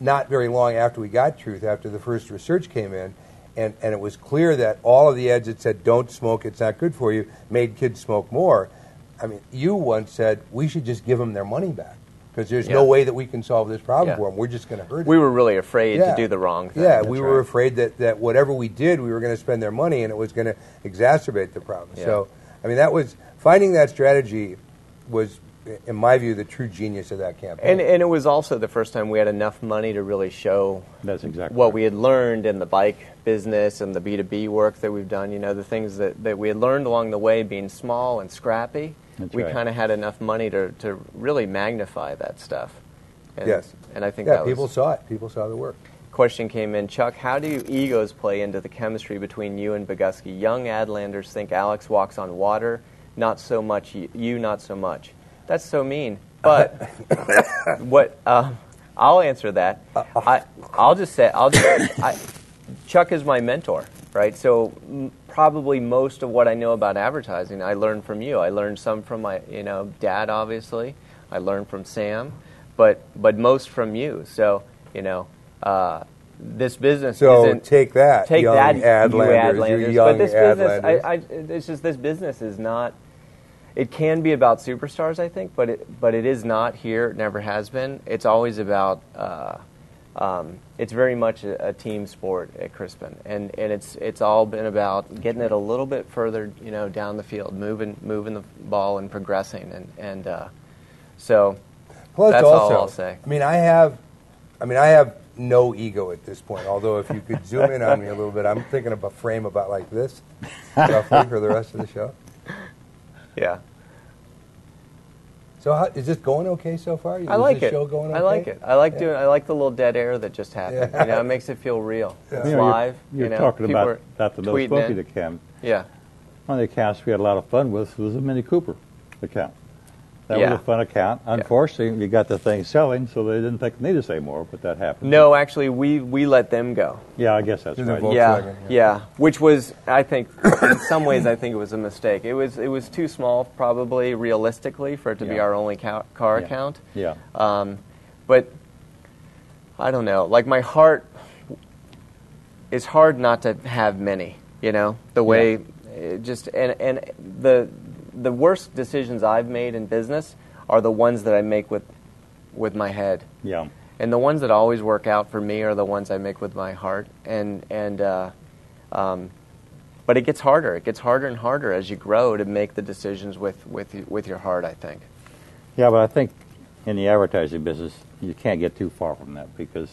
not very long after we got Truth, after the first research came in, and, and it was clear that all of the ads that said "Don't smoke; it's not good for you," made kids smoke more. I mean, you once said we should just give them their money back. because there's Yeah. no way that we can solve this problem Yeah. for them. We're just going to hurt them. We were really afraid Yeah. to do the wrong thing. Yeah, That's we were right. afraid that, that whatever we did, we were going to spend their money and it was going to exacerbate the problem. So, I mean, that was finding that strategy was, in my view, the true genius of that campaign. And, and it was also the first time we had enough money to really show That's exactly what right. we had learned in the bike business and the B2B work that we've done, you know, the things that, that we had learned along the way being small and scrappy. That's we right. kind of had enough money to, to really magnify that stuff. And, Yes. And I think yeah, that people was, saw it. People saw the work. question came in. Chuck, how do egos play into the chemistry between you and Bogusky? Young Adlanders think Alex walks on water, not so much you, you not so much. That's so mean. But (laughs) what uh, I'll answer that. I, I'll just say I'll just, I, Chuck is my mentor, right? So m- probably most of what I know about advertising I learned from you. I learned some from my you know dad, obviously. I learned from Sam, but but most from you. So you know. Uh, this business So isn't take that, take young that, you Adlanders, you Adlanders. young but this business, I, I, it's just this business is not. It can be about superstars, I think, but it, but it is not here. It never has been. It's always about. Uh, um, it's very much a, a team sport at Crispin, and, and it's it's all been about getting it a little bit further, you know, down the field, moving moving the ball and progressing, and and uh, so Plus, that's all I'll say. I mean, I have, I mean, I have no ego at this point. Although, if you could zoom in on me a little bit, I'm thinking of a frame about like this, roughly, for the rest of the show. Yeah, So, how, is this going okay so far? I like is it. Show going okay? I like it. I like Yeah. doing. I like the little dead air that just happened. Yeah. You know, it makes it feel real. (laughs) Yeah. It's You know, you're- live. You're, you know, talking about, are about the no tweeting smoking in. account. Yeah, One of the accounts we had a lot of fun with was the Mini Cooper account. That Yeah. was a fun account. Unfortunately, we got the thing selling, so they didn't think they needed us anymore, but that happened. No, actually, we we let them go. Yeah, I guess that's right. Yeah, yeah. yeah, which was, I think, in some ways, I think it was a mistake. It was it was too small, probably realistically, for it to be our only ca- car Yeah. account. Yeah. Um, but I don't know. Like my heart, it's hard not to have many. You know, the way it just and and the the worst decisions I've made in business are the ones that I make with with my head. Yeah. And the ones that always work out for me are the ones I make with my heart. And and uh, um, but it gets harder. It gets harder and harder as you grow to make the decisions with with with your heart. I think. Yeah, but I think in the advertising business, you can't get too far from that because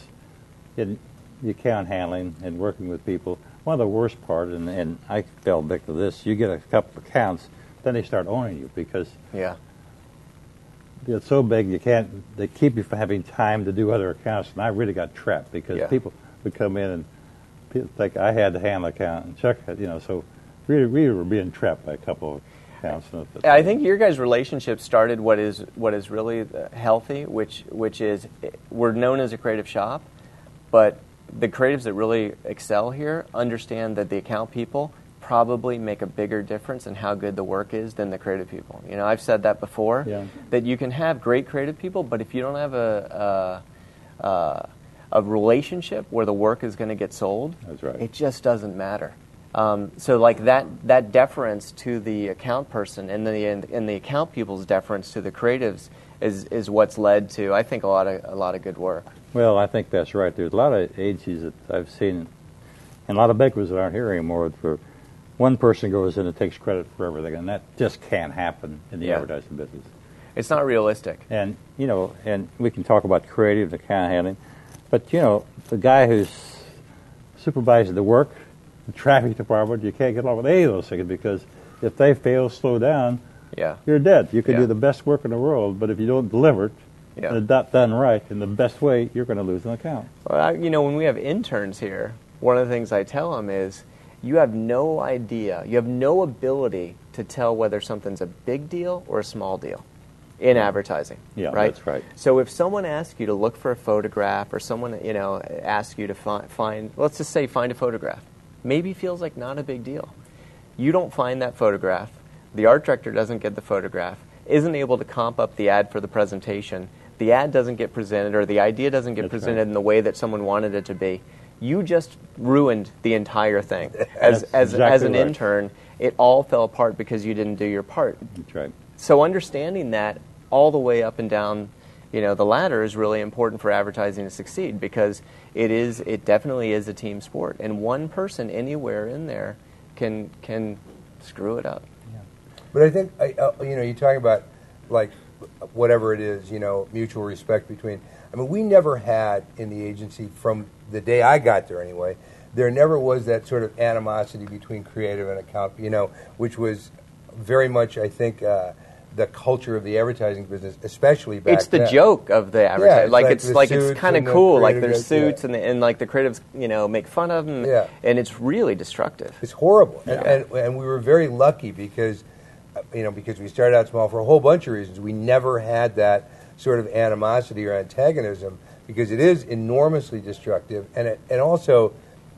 in account handling and working with people, one of the worst part, and, and I fell victim to this, you get a couple of accounts, then they start owning you because Yeah. it's so big you can't, they keep you from having time to do other accounts. And I really got trapped because Yeah. people would come in and people think I had to handle account and Chuck had, you know, so really, really were being trapped by a couple of accounts. I think your guys' relationship started what is what is really healthy, which which is we're known as a creative shop, but the creatives that really excel here understand that the account people probably make a bigger difference in how good the work is than the creative people. You know, I've said that before. Yeah. That you can have great creative people, but if you don't have a a, a, a relationship where the work is going to get sold, right. it just doesn't matter. Um, so like that that deference to the account person and the and, the account people's deference to the creatives is is what's led to I think a lot of a lot of good work. Well, I think that's right. There's a lot of agencies that I've seen, and a lot of bakers that aren't here anymore, where one person goes in and takes credit for everything, and that just can't happen in the Yeah. advertising business. It's not realistic. And you know, and we can talk about creative and account handling, but you know, the guy who's supervising the work, the traffic department, you can't get along with any of those things because if they fail, slow down, Yeah. you're dead. You can Yeah. do the best work in the world, but if you don't deliver it, Yeah. and it's not done right in the best way, you're going to lose an account. Well, I, you know, when we have interns here, one of the things I tell them is you have no idea, you have no ability to tell whether something's a big deal or a small deal in advertising. Yeah, right? that's right. So if someone asks you to look for a photograph or someone, you know, asks you to fi- find, let's just say find a photograph, maybe feels like not a big deal. You don't find that photograph, the art director doesn't get the photograph, isn't able to comp up the ad for the presentation, the ad doesn't get presented or the idea doesn't get That's presented right. in the way that someone wanted it to be. You just ruined the entire thing. (laughs) As, as, exactly as an right. intern, it all fell apart because you didn't do your part. That's right. So understanding that all the way up and down you know, the latter is really important for advertising to succeed because it is, it definitely is a team sport, and one person anywhere in there can can screw it up. But I think uh, you know you're talking about like whatever it is, you know, mutual respect between. I mean, we never had in the agency from the day I got there anyway. There never was that sort of animosity between creative and account, you know, which was very much, I think, uh, the culture of the advertising business, especially back. It's the then. joke of the advertising. it's like, like it's like it's kind of and the cool. Like there's guys, yeah. suits and the, and like the creatives, you know, make fun of them. Yeah. And it's really destructive. It's horrible, and, Yeah. and, and we were very lucky because, uh, you know, because we started out small for a whole bunch of reasons. We never had that sort of animosity or antagonism because it is enormously destructive, and it, and also,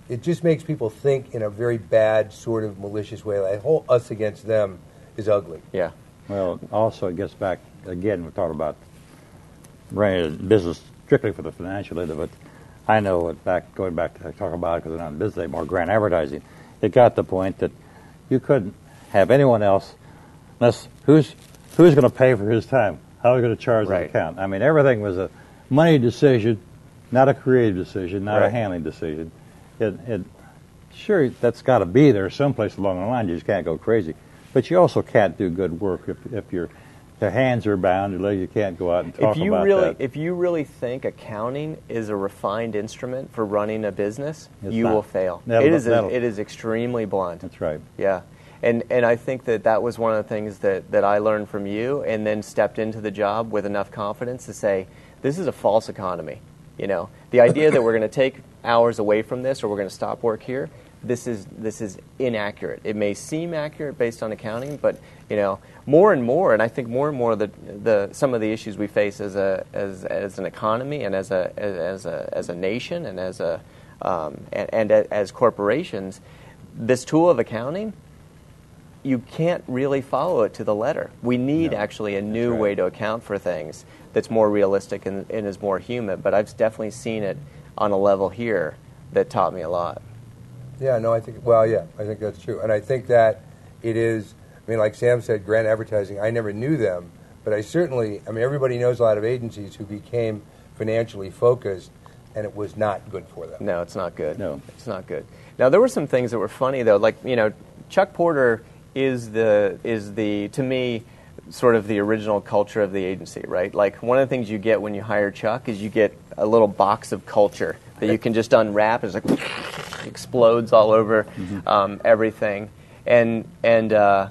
it just makes people think in a very bad, sort of malicious way. Like whole us against them is ugly. Yeah. Well, also it gets back again. We talked about running a business strictly for the financial end of it. I know it back going back to talk about it because I'm not in business anymore. Grant advertising. It got to the point that you couldn't have anyone else unless who's who's going to pay for his time. How are we going to charge Right. the account? I mean, everything was a money decision, not a creative decision, not a handling decision. It, it sure that's got to be there someplace along the line. You just can't go crazy, but you also can't do good work if if your your hands are bound, your legs you can't go out and talk if you about really that. if you really think accounting is a refined instrument for running a business, It's you not. will fail. That'll- it is a, it is extremely blunt. that's right. Yeah. And, and I think that that was one of the things that, that I learned from you and then stepped into the job with enough confidence to say, this is a false economy. You know, the idea that we're going (laughs) to take hours away from this or we're going to stop work here, this is, this is inaccurate. It may seem accurate based on accounting, but, you know, more and more, and I think more and more the, the, some of the issues we face as, a, as, as an economy and as a, as a, as a nation and as, a, um, and, and as corporations, this tool of accounting you can't really follow it to the letter. We need No, actually a new right. way to account for things that's more realistic and, and is more human. But I've definitely seen it on a level here that taught me a lot. Yeah, no, I think, well, yeah, I think that's true. And I think that it is, I mean, like Sam said, grant advertising, I never knew them, but I certainly, I mean, everybody knows a lot of agencies who became financially focused, and it was not good for them. No, it's not good. No. it's not good. Now there were some things that were funny though, like you know, Chuck Porter is the is the to me sort of the original culture of the agency, right? Like one of the things you get when you hire Chuck is you get a little box of culture that you can just unwrap. It's like (laughs) explodes all over um, everything, and and. Uh,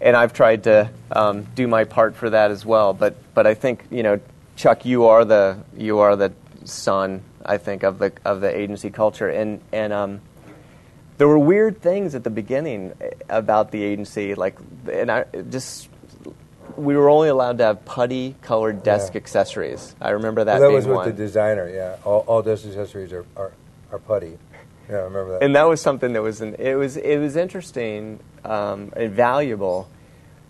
and I've tried to um, do my part for that as well. But but I think you know, Chuck, you are the you are the son, I think, of the of the agency culture, and and um, there were weird things at the beginning about the agency, like and I just. We were only allowed to have putty colored desk Yeah. accessories. I remember that Well, that was with one. the designer, yeah. All, all desk accessories are, are, are putty. Yeah, I remember that. and that was something that was an, it was it was interesting um, and valuable.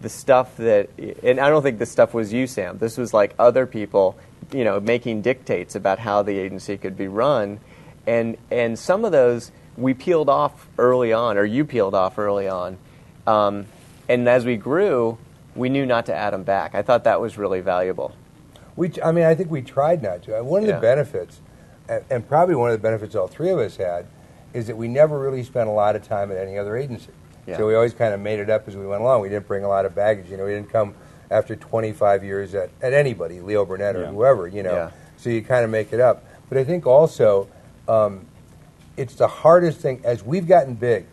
The stuff that and I don't think this stuff was you, Sam. This was like other people, you know, making dictates about how the agency could be run, and and some of those we peeled off early on, or you peeled off early on, um, and as we grew, we knew not to add them back. I thought that was really valuable. We, I mean, I think we tried not to. One of Yeah. the benefits, and, and probably one of the benefits all three of us had, is that we never really spent a lot of time at any other agency. Yeah. So we always kind of made it up as we went along. We didn't bring a lot of baggage. You know, we didn't come after 25 years at, at anybody, Leo Burnett or Yeah. whoever. You know, so you kind of make it up. But I think also, um, it's the hardest thing as we've gotten big.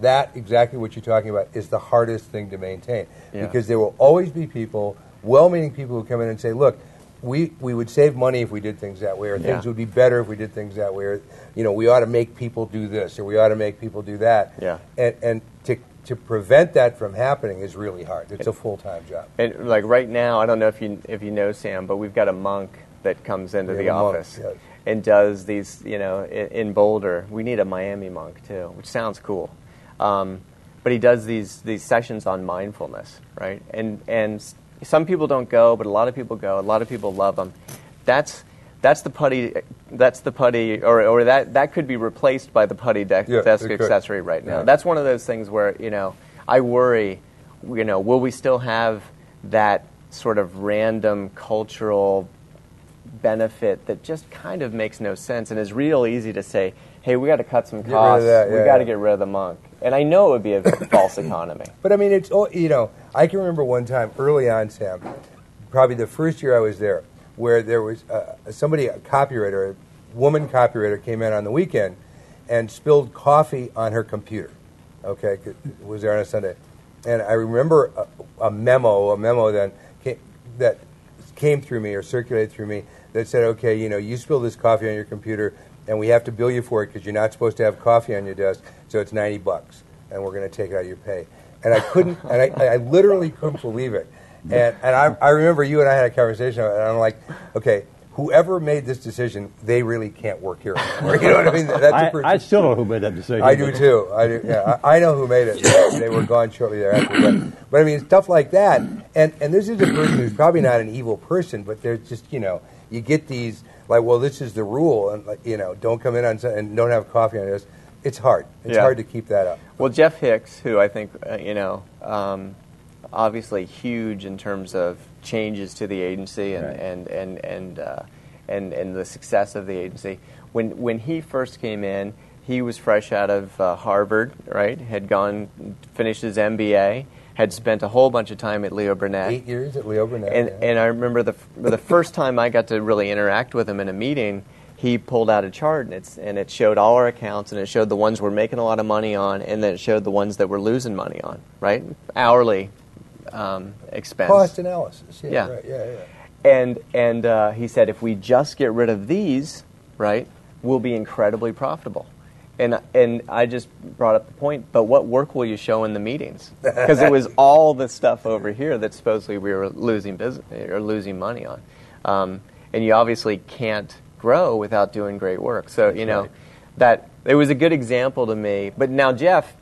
That exactly what you're talking about is the hardest thing to maintain Yeah. because there will always be people, well-meaning people, who come in and say, "Look, we we would save money if we did things that way, or Yeah. things would be better if we did things that way, or you know, we ought to make people do this, or we ought to make people do that." Yeah. and and to to prevent that from happening is really hard. It's a full-time job. And like right now, I don't know if you if you know Sam, but we've got a monk that comes into We the have monk, office yes. And does these. You know, in, in Boulder, we need a Miami monk too, which sounds cool. Um, but he does these these sessions on mindfulness, right? And and some people don't go, but a lot of people go. A lot of people love them. That's that's the putty. That's the putty, or, or that that could be replaced by the putty de- Yeah, desk accessory right now. Yeah. That's one of those things where you know I worry. You know, will we still have that sort of random cultural benefit that just kind of makes no sense and is real easy to say, hey, we got to cut some costs. that, we yeah, got to yeah. get rid of the monk. And I know it would be a (coughs) false economy. But I mean, it's all you know. I can remember one time early on, Sam, probably the first year I was there, where there was uh, somebody, a copywriter, a woman copywriter, came in on the weekend and spilled coffee on her computer. Okay, it was there on a Sunday, and I remember a, a memo, a memo that came, that came through me or circulated through me that said, okay, you know, you spilled this coffee on your computer, and we have to bill you for it because you're not supposed to have coffee on your desk, so it's ninety bucks, and we're going to take it out of your pay. And I couldn't, (laughs) and I, I literally couldn't believe it. And, and I, I remember you and I had a conversation, and I'm like, okay, whoever made this decision, they really can't work here anymore. (laughs) You know what I mean? That's a I, person- I still don't know who made that decision. I do too. I do. Yeah, I, I know who made it. They were gone shortly thereafter. But, but I mean, stuff like that. And and this is a person who's probably not an evil person, but they're just you know you get these like, well, this is the rule, and like you know, don't come in on and don't have coffee on this. It's hard. It's Yeah. hard to keep that up. Well, Jeff Hicks, who I think, uh, you know, um, obviously huge in terms of changes to the agency and, Right. and, and, and, uh, and, and the success of the agency. When, when he first came in, he was fresh out of uh, Harvard, right? Had gone, finished his MBA, had spent a whole bunch of time at Leo Burnett. Eight years at Leo Burnett. And, yeah. and I remember the, the first time I got to really interact with him in a meeting, he pulled out a chart and, it's, and it showed all our accounts and it showed the ones we're making a lot of money on and then it showed the ones that we're losing money on, right? Hourly um, expense. cost analysis. Yeah, Yeah. Right, yeah, yeah. And, and uh, he said, if we just get rid of these, right, we'll be incredibly profitable. And, and I just brought up the point, but what work will you show in the meetings? Because it was (laughs) all the stuff over here that supposedly we were losing business or losing money on. Um, and you obviously can't grow without doing great work. So, you know, right. that it was a good example to me. But now, Jeff,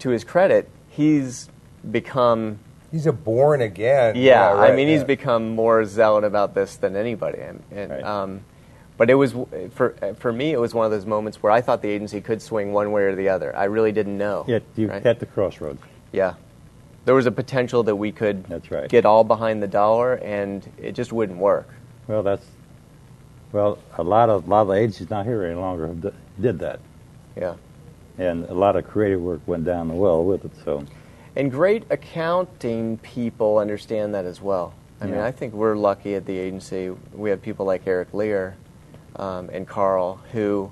to his credit, he's become He's a born again. yeah, I right, mean, he's become more zealot about this than anybody. And, and, Right. um, but it was for for me, it was one of those moments where I thought the agency could swing one way or the other. I really didn't know. Yet you right? at the crossroads. yeah, there was a potential that we could That's right. get all behind the dollar, and it just wouldn't work. Well, that's well, a lot of a lot of the agencies not here any longer have d- did that, Yeah. and a lot of creative work went down the well with it. So And great accounting people understand that as well. I mean, I think we're lucky at the agency. We have people like Eric Lear um, and Carl who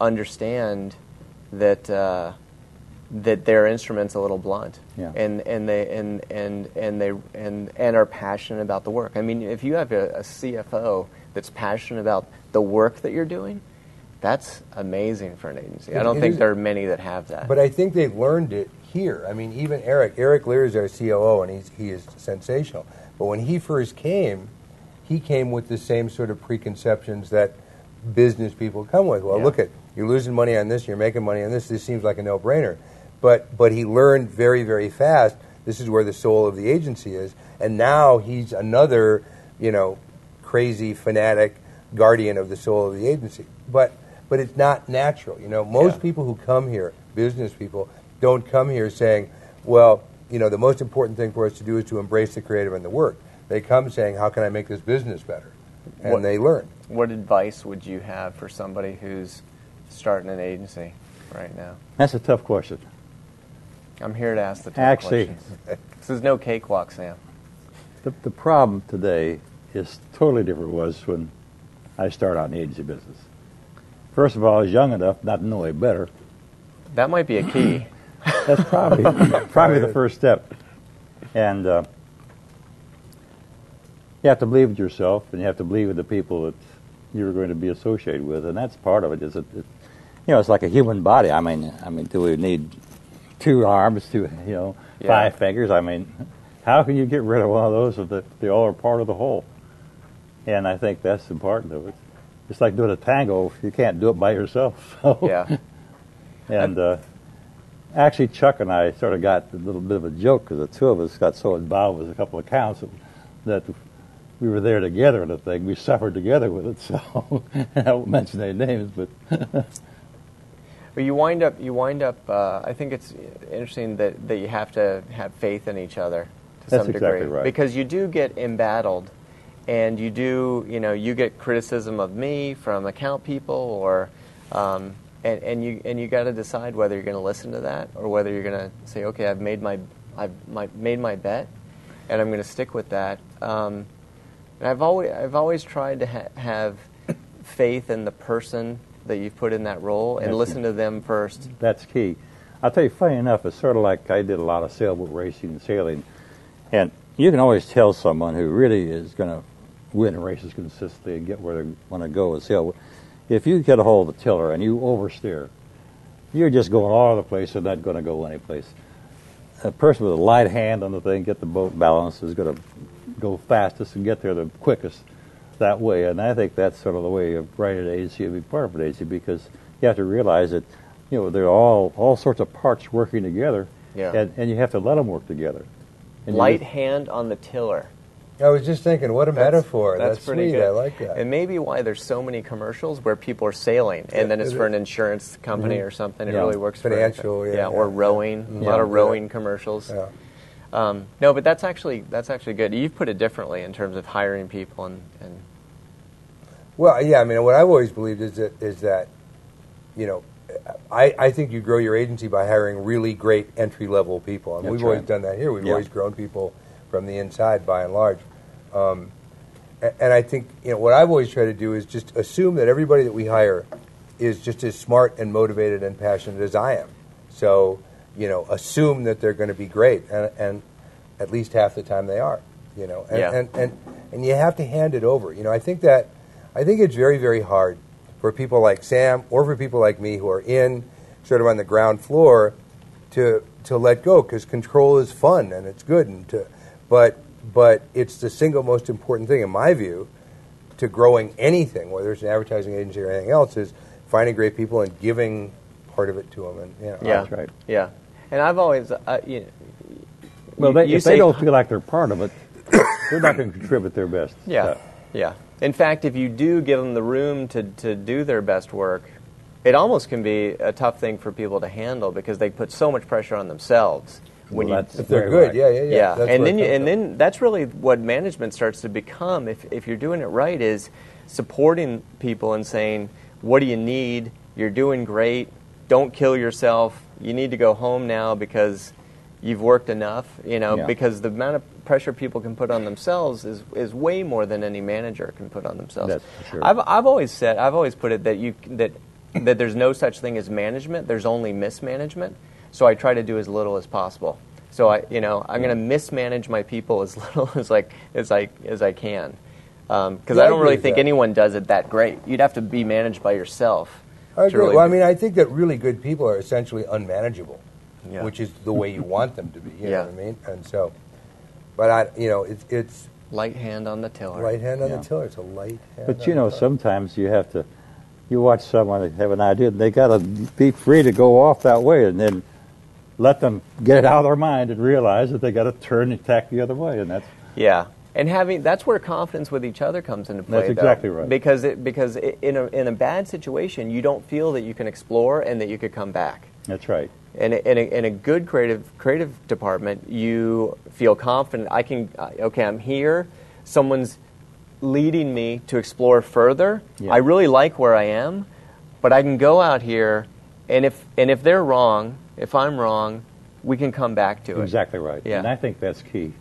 understand that uh, that their instrument's a little blunt, Yeah. and and they and and and they and and are passionate about the work. I mean, if you have a, a CFO that's passionate about the work that you're doing, that's amazing for an agency. I don't think is- there are many that have that. But I think they've learned it here. I mean, even Eric, Eric Lear is our COO, and he's, he is sensational. But when he first came, he came with the same sort of preconceptions that business people come with. Well, Yeah. look at you're losing money on this, you're making money on this. This seems like a no-brainer. But but he learned very very fast. This is where the soul of the agency is, and now he's another, you know, crazy fanatic guardian of the soul of the agency. But but it's not natural. You know, most Yeah. people who come here, business people, don't come here saying, well, you know, the most important thing for us to do is to embrace the creative and the work. They come saying, how can I make this business better? And What- they learn. What advice would you have for somebody who's starting an agency right now? that's a tough question. I'm here to ask the tough Actually- questions. (laughs) This is no cakewalk, Sam. The, the problem today is totally different was when I started out in the agency business. First of all, I was young enough not to know any better. That might be a key. That's probably (laughs) probably the first step. And uh, you have to believe in yourself, and you have to believe in the people that you're going to be associated with, and that's part of it. Is it, it you know, it's like a human body. I mean, I mean, do we need two arms, two, you know, Yeah. five fingers? I mean, how can you get rid of one of those if they, they all are part of the whole? And I think that's important of it. It's like doing a tango. You can't do it by yourself. (laughs) So. Yeah. And uh, actually, Chuck and I sort of got a little bit of a joke because the two of us got so involved with a couple of accounts that we were there together in the thing. We suffered together with it. So (laughs) I won't mention any names, but (laughs) But you wind up, you wind up. Uh, I think it's interesting that, that you have to have faith in each other to That's some exactly degree right. because you do get embattled, and you do, you know, you get criticism of me from account people, or um, and, and you and you got to decide whether you're going to listen to that or whether you're going to say, okay, I've made my I've my, made my bet, and I'm going to stick with that. Um, and I've always I've always tried to ha- have faith in the person that you've put in that role and Yes. listen to them first. That's key. I'll tell you, funny enough, it's sort of like I did a lot of sailboat racing and sailing, and you can always tell someone who really is going to win races consistently and get where they want to go with sail. If you get a hold of the tiller and you oversteer, you're just going all over the place and not going to go anyplace. A person with a light hand on the thing, get the boat balanced, is going to go fastest and get there the quickest that way. And I think that's sort of the way of writing an agency and be part of an agency because you have to realize that you know there are all all sorts of parts working together, Yeah. and, and you have to let them work together. And Light just- hand on the tiller. I was just thinking, what a metaphor. That's, That's, pretty sweet. good. I like that. And maybe why there's so many commercials where people are sailing, and then it's it for an insurance company mm-hmm. or something. It Yeah. really works Financial, for yeah, or yeah. rowing. A mm-hmm. lot of Yeah. rowing commercials. Yeah. Um, no, but that's actually that's actually good. You've put it differently in terms of hiring people and, and Well, yeah. I mean, what I've always believed is that is that, you know, I, I think you grow your agency by hiring really great entry level people, and That's we've always done that here. We've Yeah. always grown people from the inside, by and large. Um, and I think you know what I've always tried to do is just assume that everybody that we hire is just as smart and motivated and passionate as I am. So you know, assume that they're going to be great, and, and at least half the time they are. You know, and, Yeah. and, and and you have to hand it over. You know, I think that I think it's very very hard for people like Sam or for people like me who are in sort of on the ground floor to to let go because control is fun and it's good and to but but it's the single most important thing in my view to growing anything whether it's an advertising agency or anything else is finding great people and giving part of it to them and you know, yeah, That's right. Yeah, and I've always uh, you, Well, they, you if say they don't feel like they're part of it, they're not going to contribute their best. (coughs) Yeah, Uh, yeah. In fact, if you do give them the room to, to do their best work, it almost can be a tough thing for people to handle because they put so much pressure on themselves. When Well, you, if they're good right. yeah yeah yeah, yeah, That's and then you, and then that's really what management starts to become. If if you're doing it right, is supporting people and saying, "What do you need? You're doing great. Don't kill yourself. You need to go home now because you've worked enough." You know, Yeah. because the amount of pressure people can put on themselves is is way more than any manager can put on themselves. That's for sure. I've I've always said I've always put it that you that that there's no such thing as management. There's only mismanagement. So I try to do as little as possible. So I, you know, I'm going to mismanage my people as (laughs) little as like as I as I can, um, because Yeah, I I don't agree really think that. anyone does it that great. You'd have to be managed by yourself. I agree. really well, I mean, I think that really good people are essentially unmanageable, Yeah. which is the way you want them to be. You Yeah. know what I mean? And so, but I, you know, it's it's light hand on the tiller. right hand on Yeah. the tiller. It's a light hand. But on you know, the sometimes you have to. You watch someone have an idea, and they got to be free to go off that way, and then let them get it out of their mind and realize that they got to turn and tack the other way, and that's Yeah, and having that's where confidence with each other comes into play. That's though. exactly right. Because it, because i in a in a bad situation, you don't feel that you can explore and that you could come back. that's right. In a, in, a, in a good creative creative department, you feel confident. I can okay. I'm here. Someone's leading me to explore further. Yeah. I really like where I am, but I can go out here, and if and if they're wrong, if I'm wrong, we can come back to it. Exactly right. Yeah. And I think that's key.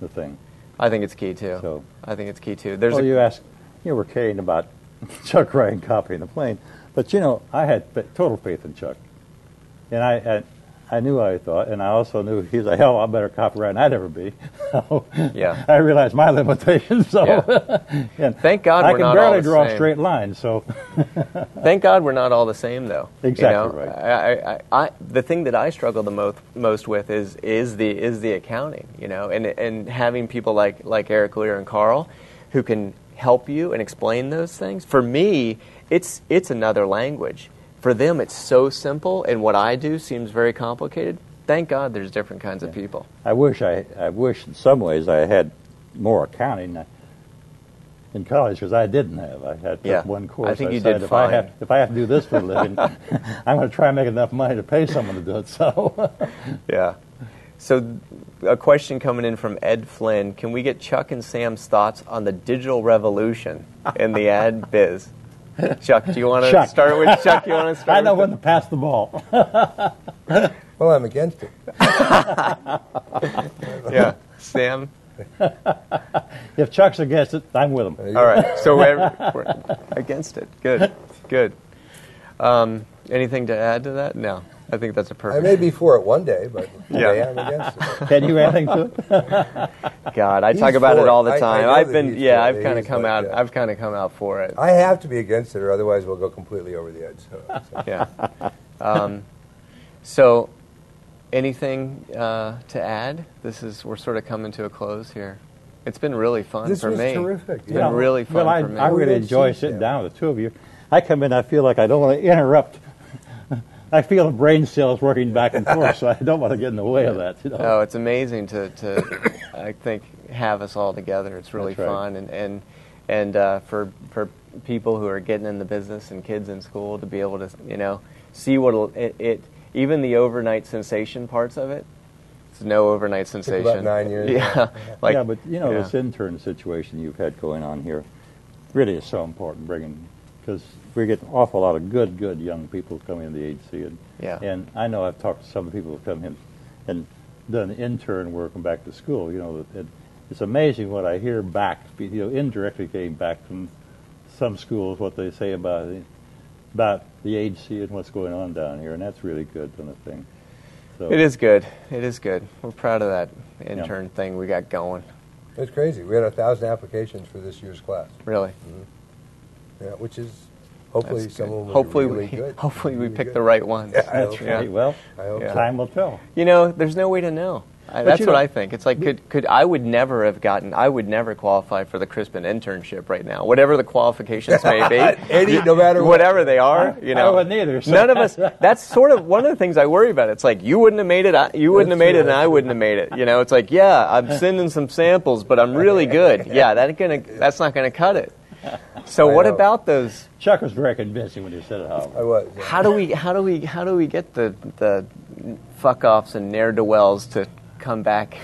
The thing. I think it's key too. So- I think it's key too. There's well, a, you asked, you we're kidding about (laughs) Chuck Ryan copying the plane, but you know, I had total faith in Chuck, and I, I, I knew I thought, and I also knew he's a hell of a lot better copywriter than I'd ever be. So (laughs) Yeah. I realized my limitations. So, Yeah. (laughs) and Thank God I we're can not barely all the draw same. straight line. So (laughs) Thank God we're not all the same, though. You Exactly know? right. I, I, I, I, the thing that I struggle the most most with is is the is the accounting. You know, and and having people like like Eric Lear and Carl, who can help you and explain those things. For me, it's it's another language. For them, it's so simple, and what I do seems very complicated. Thank God, there's different kinds of people. I wish I, I wish in some ways I had more accounting uh, in college because I didn't have. I had Yeah. one course. I think you decided did if I fine. have if I have to do this for a living, (laughs) I'm going to try and make enough money to pay someone to do it. So (laughs) Yeah. So, a question coming in from Ed Flynn: Can we get Chuck and Sam's thoughts on the digital revolution in the ad biz? (laughs) Chuck, do you want to Chuck. start with Chuck? You want to (laughs) start? I know when to pass the ball. (laughs) Well, I'm against it. yeah, Sam. if Chuck's against it, I'm with him. All right, so we're, we're against it. Good, good. Um, anything to add to that? No, I think that's a I perfect. I may be for it one day, but (laughs) Yeah. I'm against it. (laughs) Can you add anything to it? (laughs) God, I He's talk about it it. all the I- I time. I've been, yeah, I've kind of come like, out. yeah. I've kind of come out for it. I have to be against it, or otherwise we'll go completely over the edge. So, so. Yeah. Um, so, anything uh, to add? This is we're sort of coming to a close here. It's been really fun This for was me. terrific. It's Yeah. been really fun well, I, for me. I really enjoy sitting Sam. down with the two of you. I come in, I feel like I don't want to interrupt. I feel the brain cells working back and forth, so I don't want to get in the way of that. You know? No, it's amazing to, to I think have us all together. It's really right. fun and and and uh, for for people who are getting in the business and kids in school to be able to you know see what it, it even the overnight sensation parts of it. It's no overnight sensation. about nine years. (laughs) Yeah, like yeah, but you know yeah. this intern situation you've had going on here really is so important. Bringing because we get an awful lot of good, good young people coming into the agency, and Yeah. and I know I've talked to some people who have come in and done intern work and back to school. You know, it, it's amazing what I hear back, you know, indirectly getting back from some schools what they say about it, about the agency and what's going on down here, and that's really good kind of thing. So, It is good. It is good. We're proud of that intern thing we got going. It's crazy. We had a thousand applications for this year's class. Really. Mm-hmm. Yeah, which is hopefully That's some good. of them hopefully are really we good. (laughs) hopefully we Really pick good. the right ones. Yeah, I That's hope so. right. Well, I hope Yeah. time will tell. You know, there's no way to know. I, that's what know- I think. It's like could could I would never have gotten I would never qualify for the Crispin internship right now. Whatever the qualifications may be. (laughs) Any, no matter what. Whatever they are, you I know. wouldn't either, so- None of us. That's sort of one of the things I worry about. It's like you wouldn't have made it. I, you wouldn't have made true, it, and I wouldn't have made it. You know, it's like yeah, I'm sending some samples, but I'm really (laughs) good. Yeah, that gonna. That's not gonna cut it. So I what know. about those? Chuck was very convincing when he said it. However. I was. yeah. How do we? How do we? How do we get the the fuck offs and ne'er do wells to come back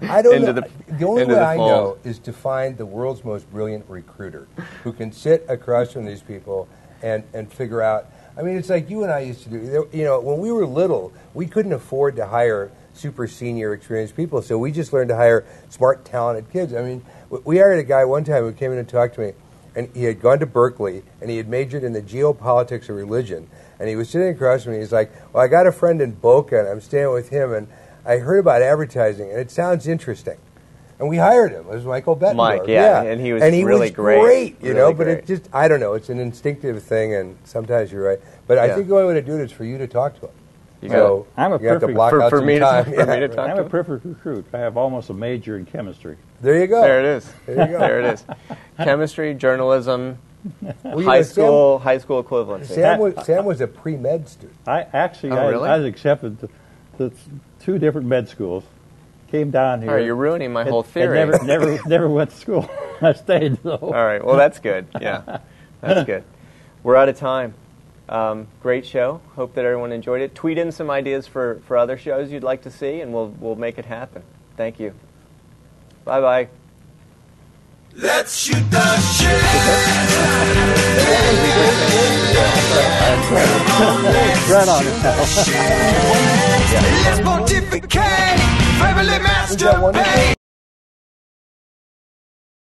I don't into know. the The, only into way the I know is to find the world's most brilliant recruiter who can sit across from these people and, and figure out. I mean, it's like you and I used to do. You know, when we were little, we couldn't afford to hire super senior experienced people, so we just learned to hire smart, talented kids. I mean, we hired a guy one time who came in and talked to me, and he had gone to Berkeley and he had majored in the geopolitics of religion. And he was sitting across from me. He's like, "Well, I got a friend in Boca, and I'm staying with him, and I heard about advertising, and it sounds interesting." And we hired him. It was Michael Bettendorf. Mike, yeah, and he was and he really was great, great you really know. But great. it just, I don't know. It's an instinctive thing, and sometimes you're right. But I think the only way to do it is for you to talk to him. You so got it. I'm a you have to perfect- for- for some me to- time. for me to talk I'm to a perfect recruit. I have almost a major in chemistry. There you go. There it is. There you go. There it is. Chemistry, journalism, Well, high know, Sam- school, high school equivalency. Sam was, Sam was a pre med student. I actually, Oh, I, really? I was accepted to, to two different med schools. Came down here. All right, you're ruining my and- whole and theory. never, (laughs) never, never went to school. (laughs) I stayed though. All right, well that's good. Yeah, that's (laughs) good. We're out of time. Um, great show. Hope that everyone enjoyed it. Tweet in some ideas for, for other shows you'd like to see, and we'll we'll make it happen. Thank you. Bye bye. Let's shoot the shit. Right on. Let's pontificate. Family We got one masturbate.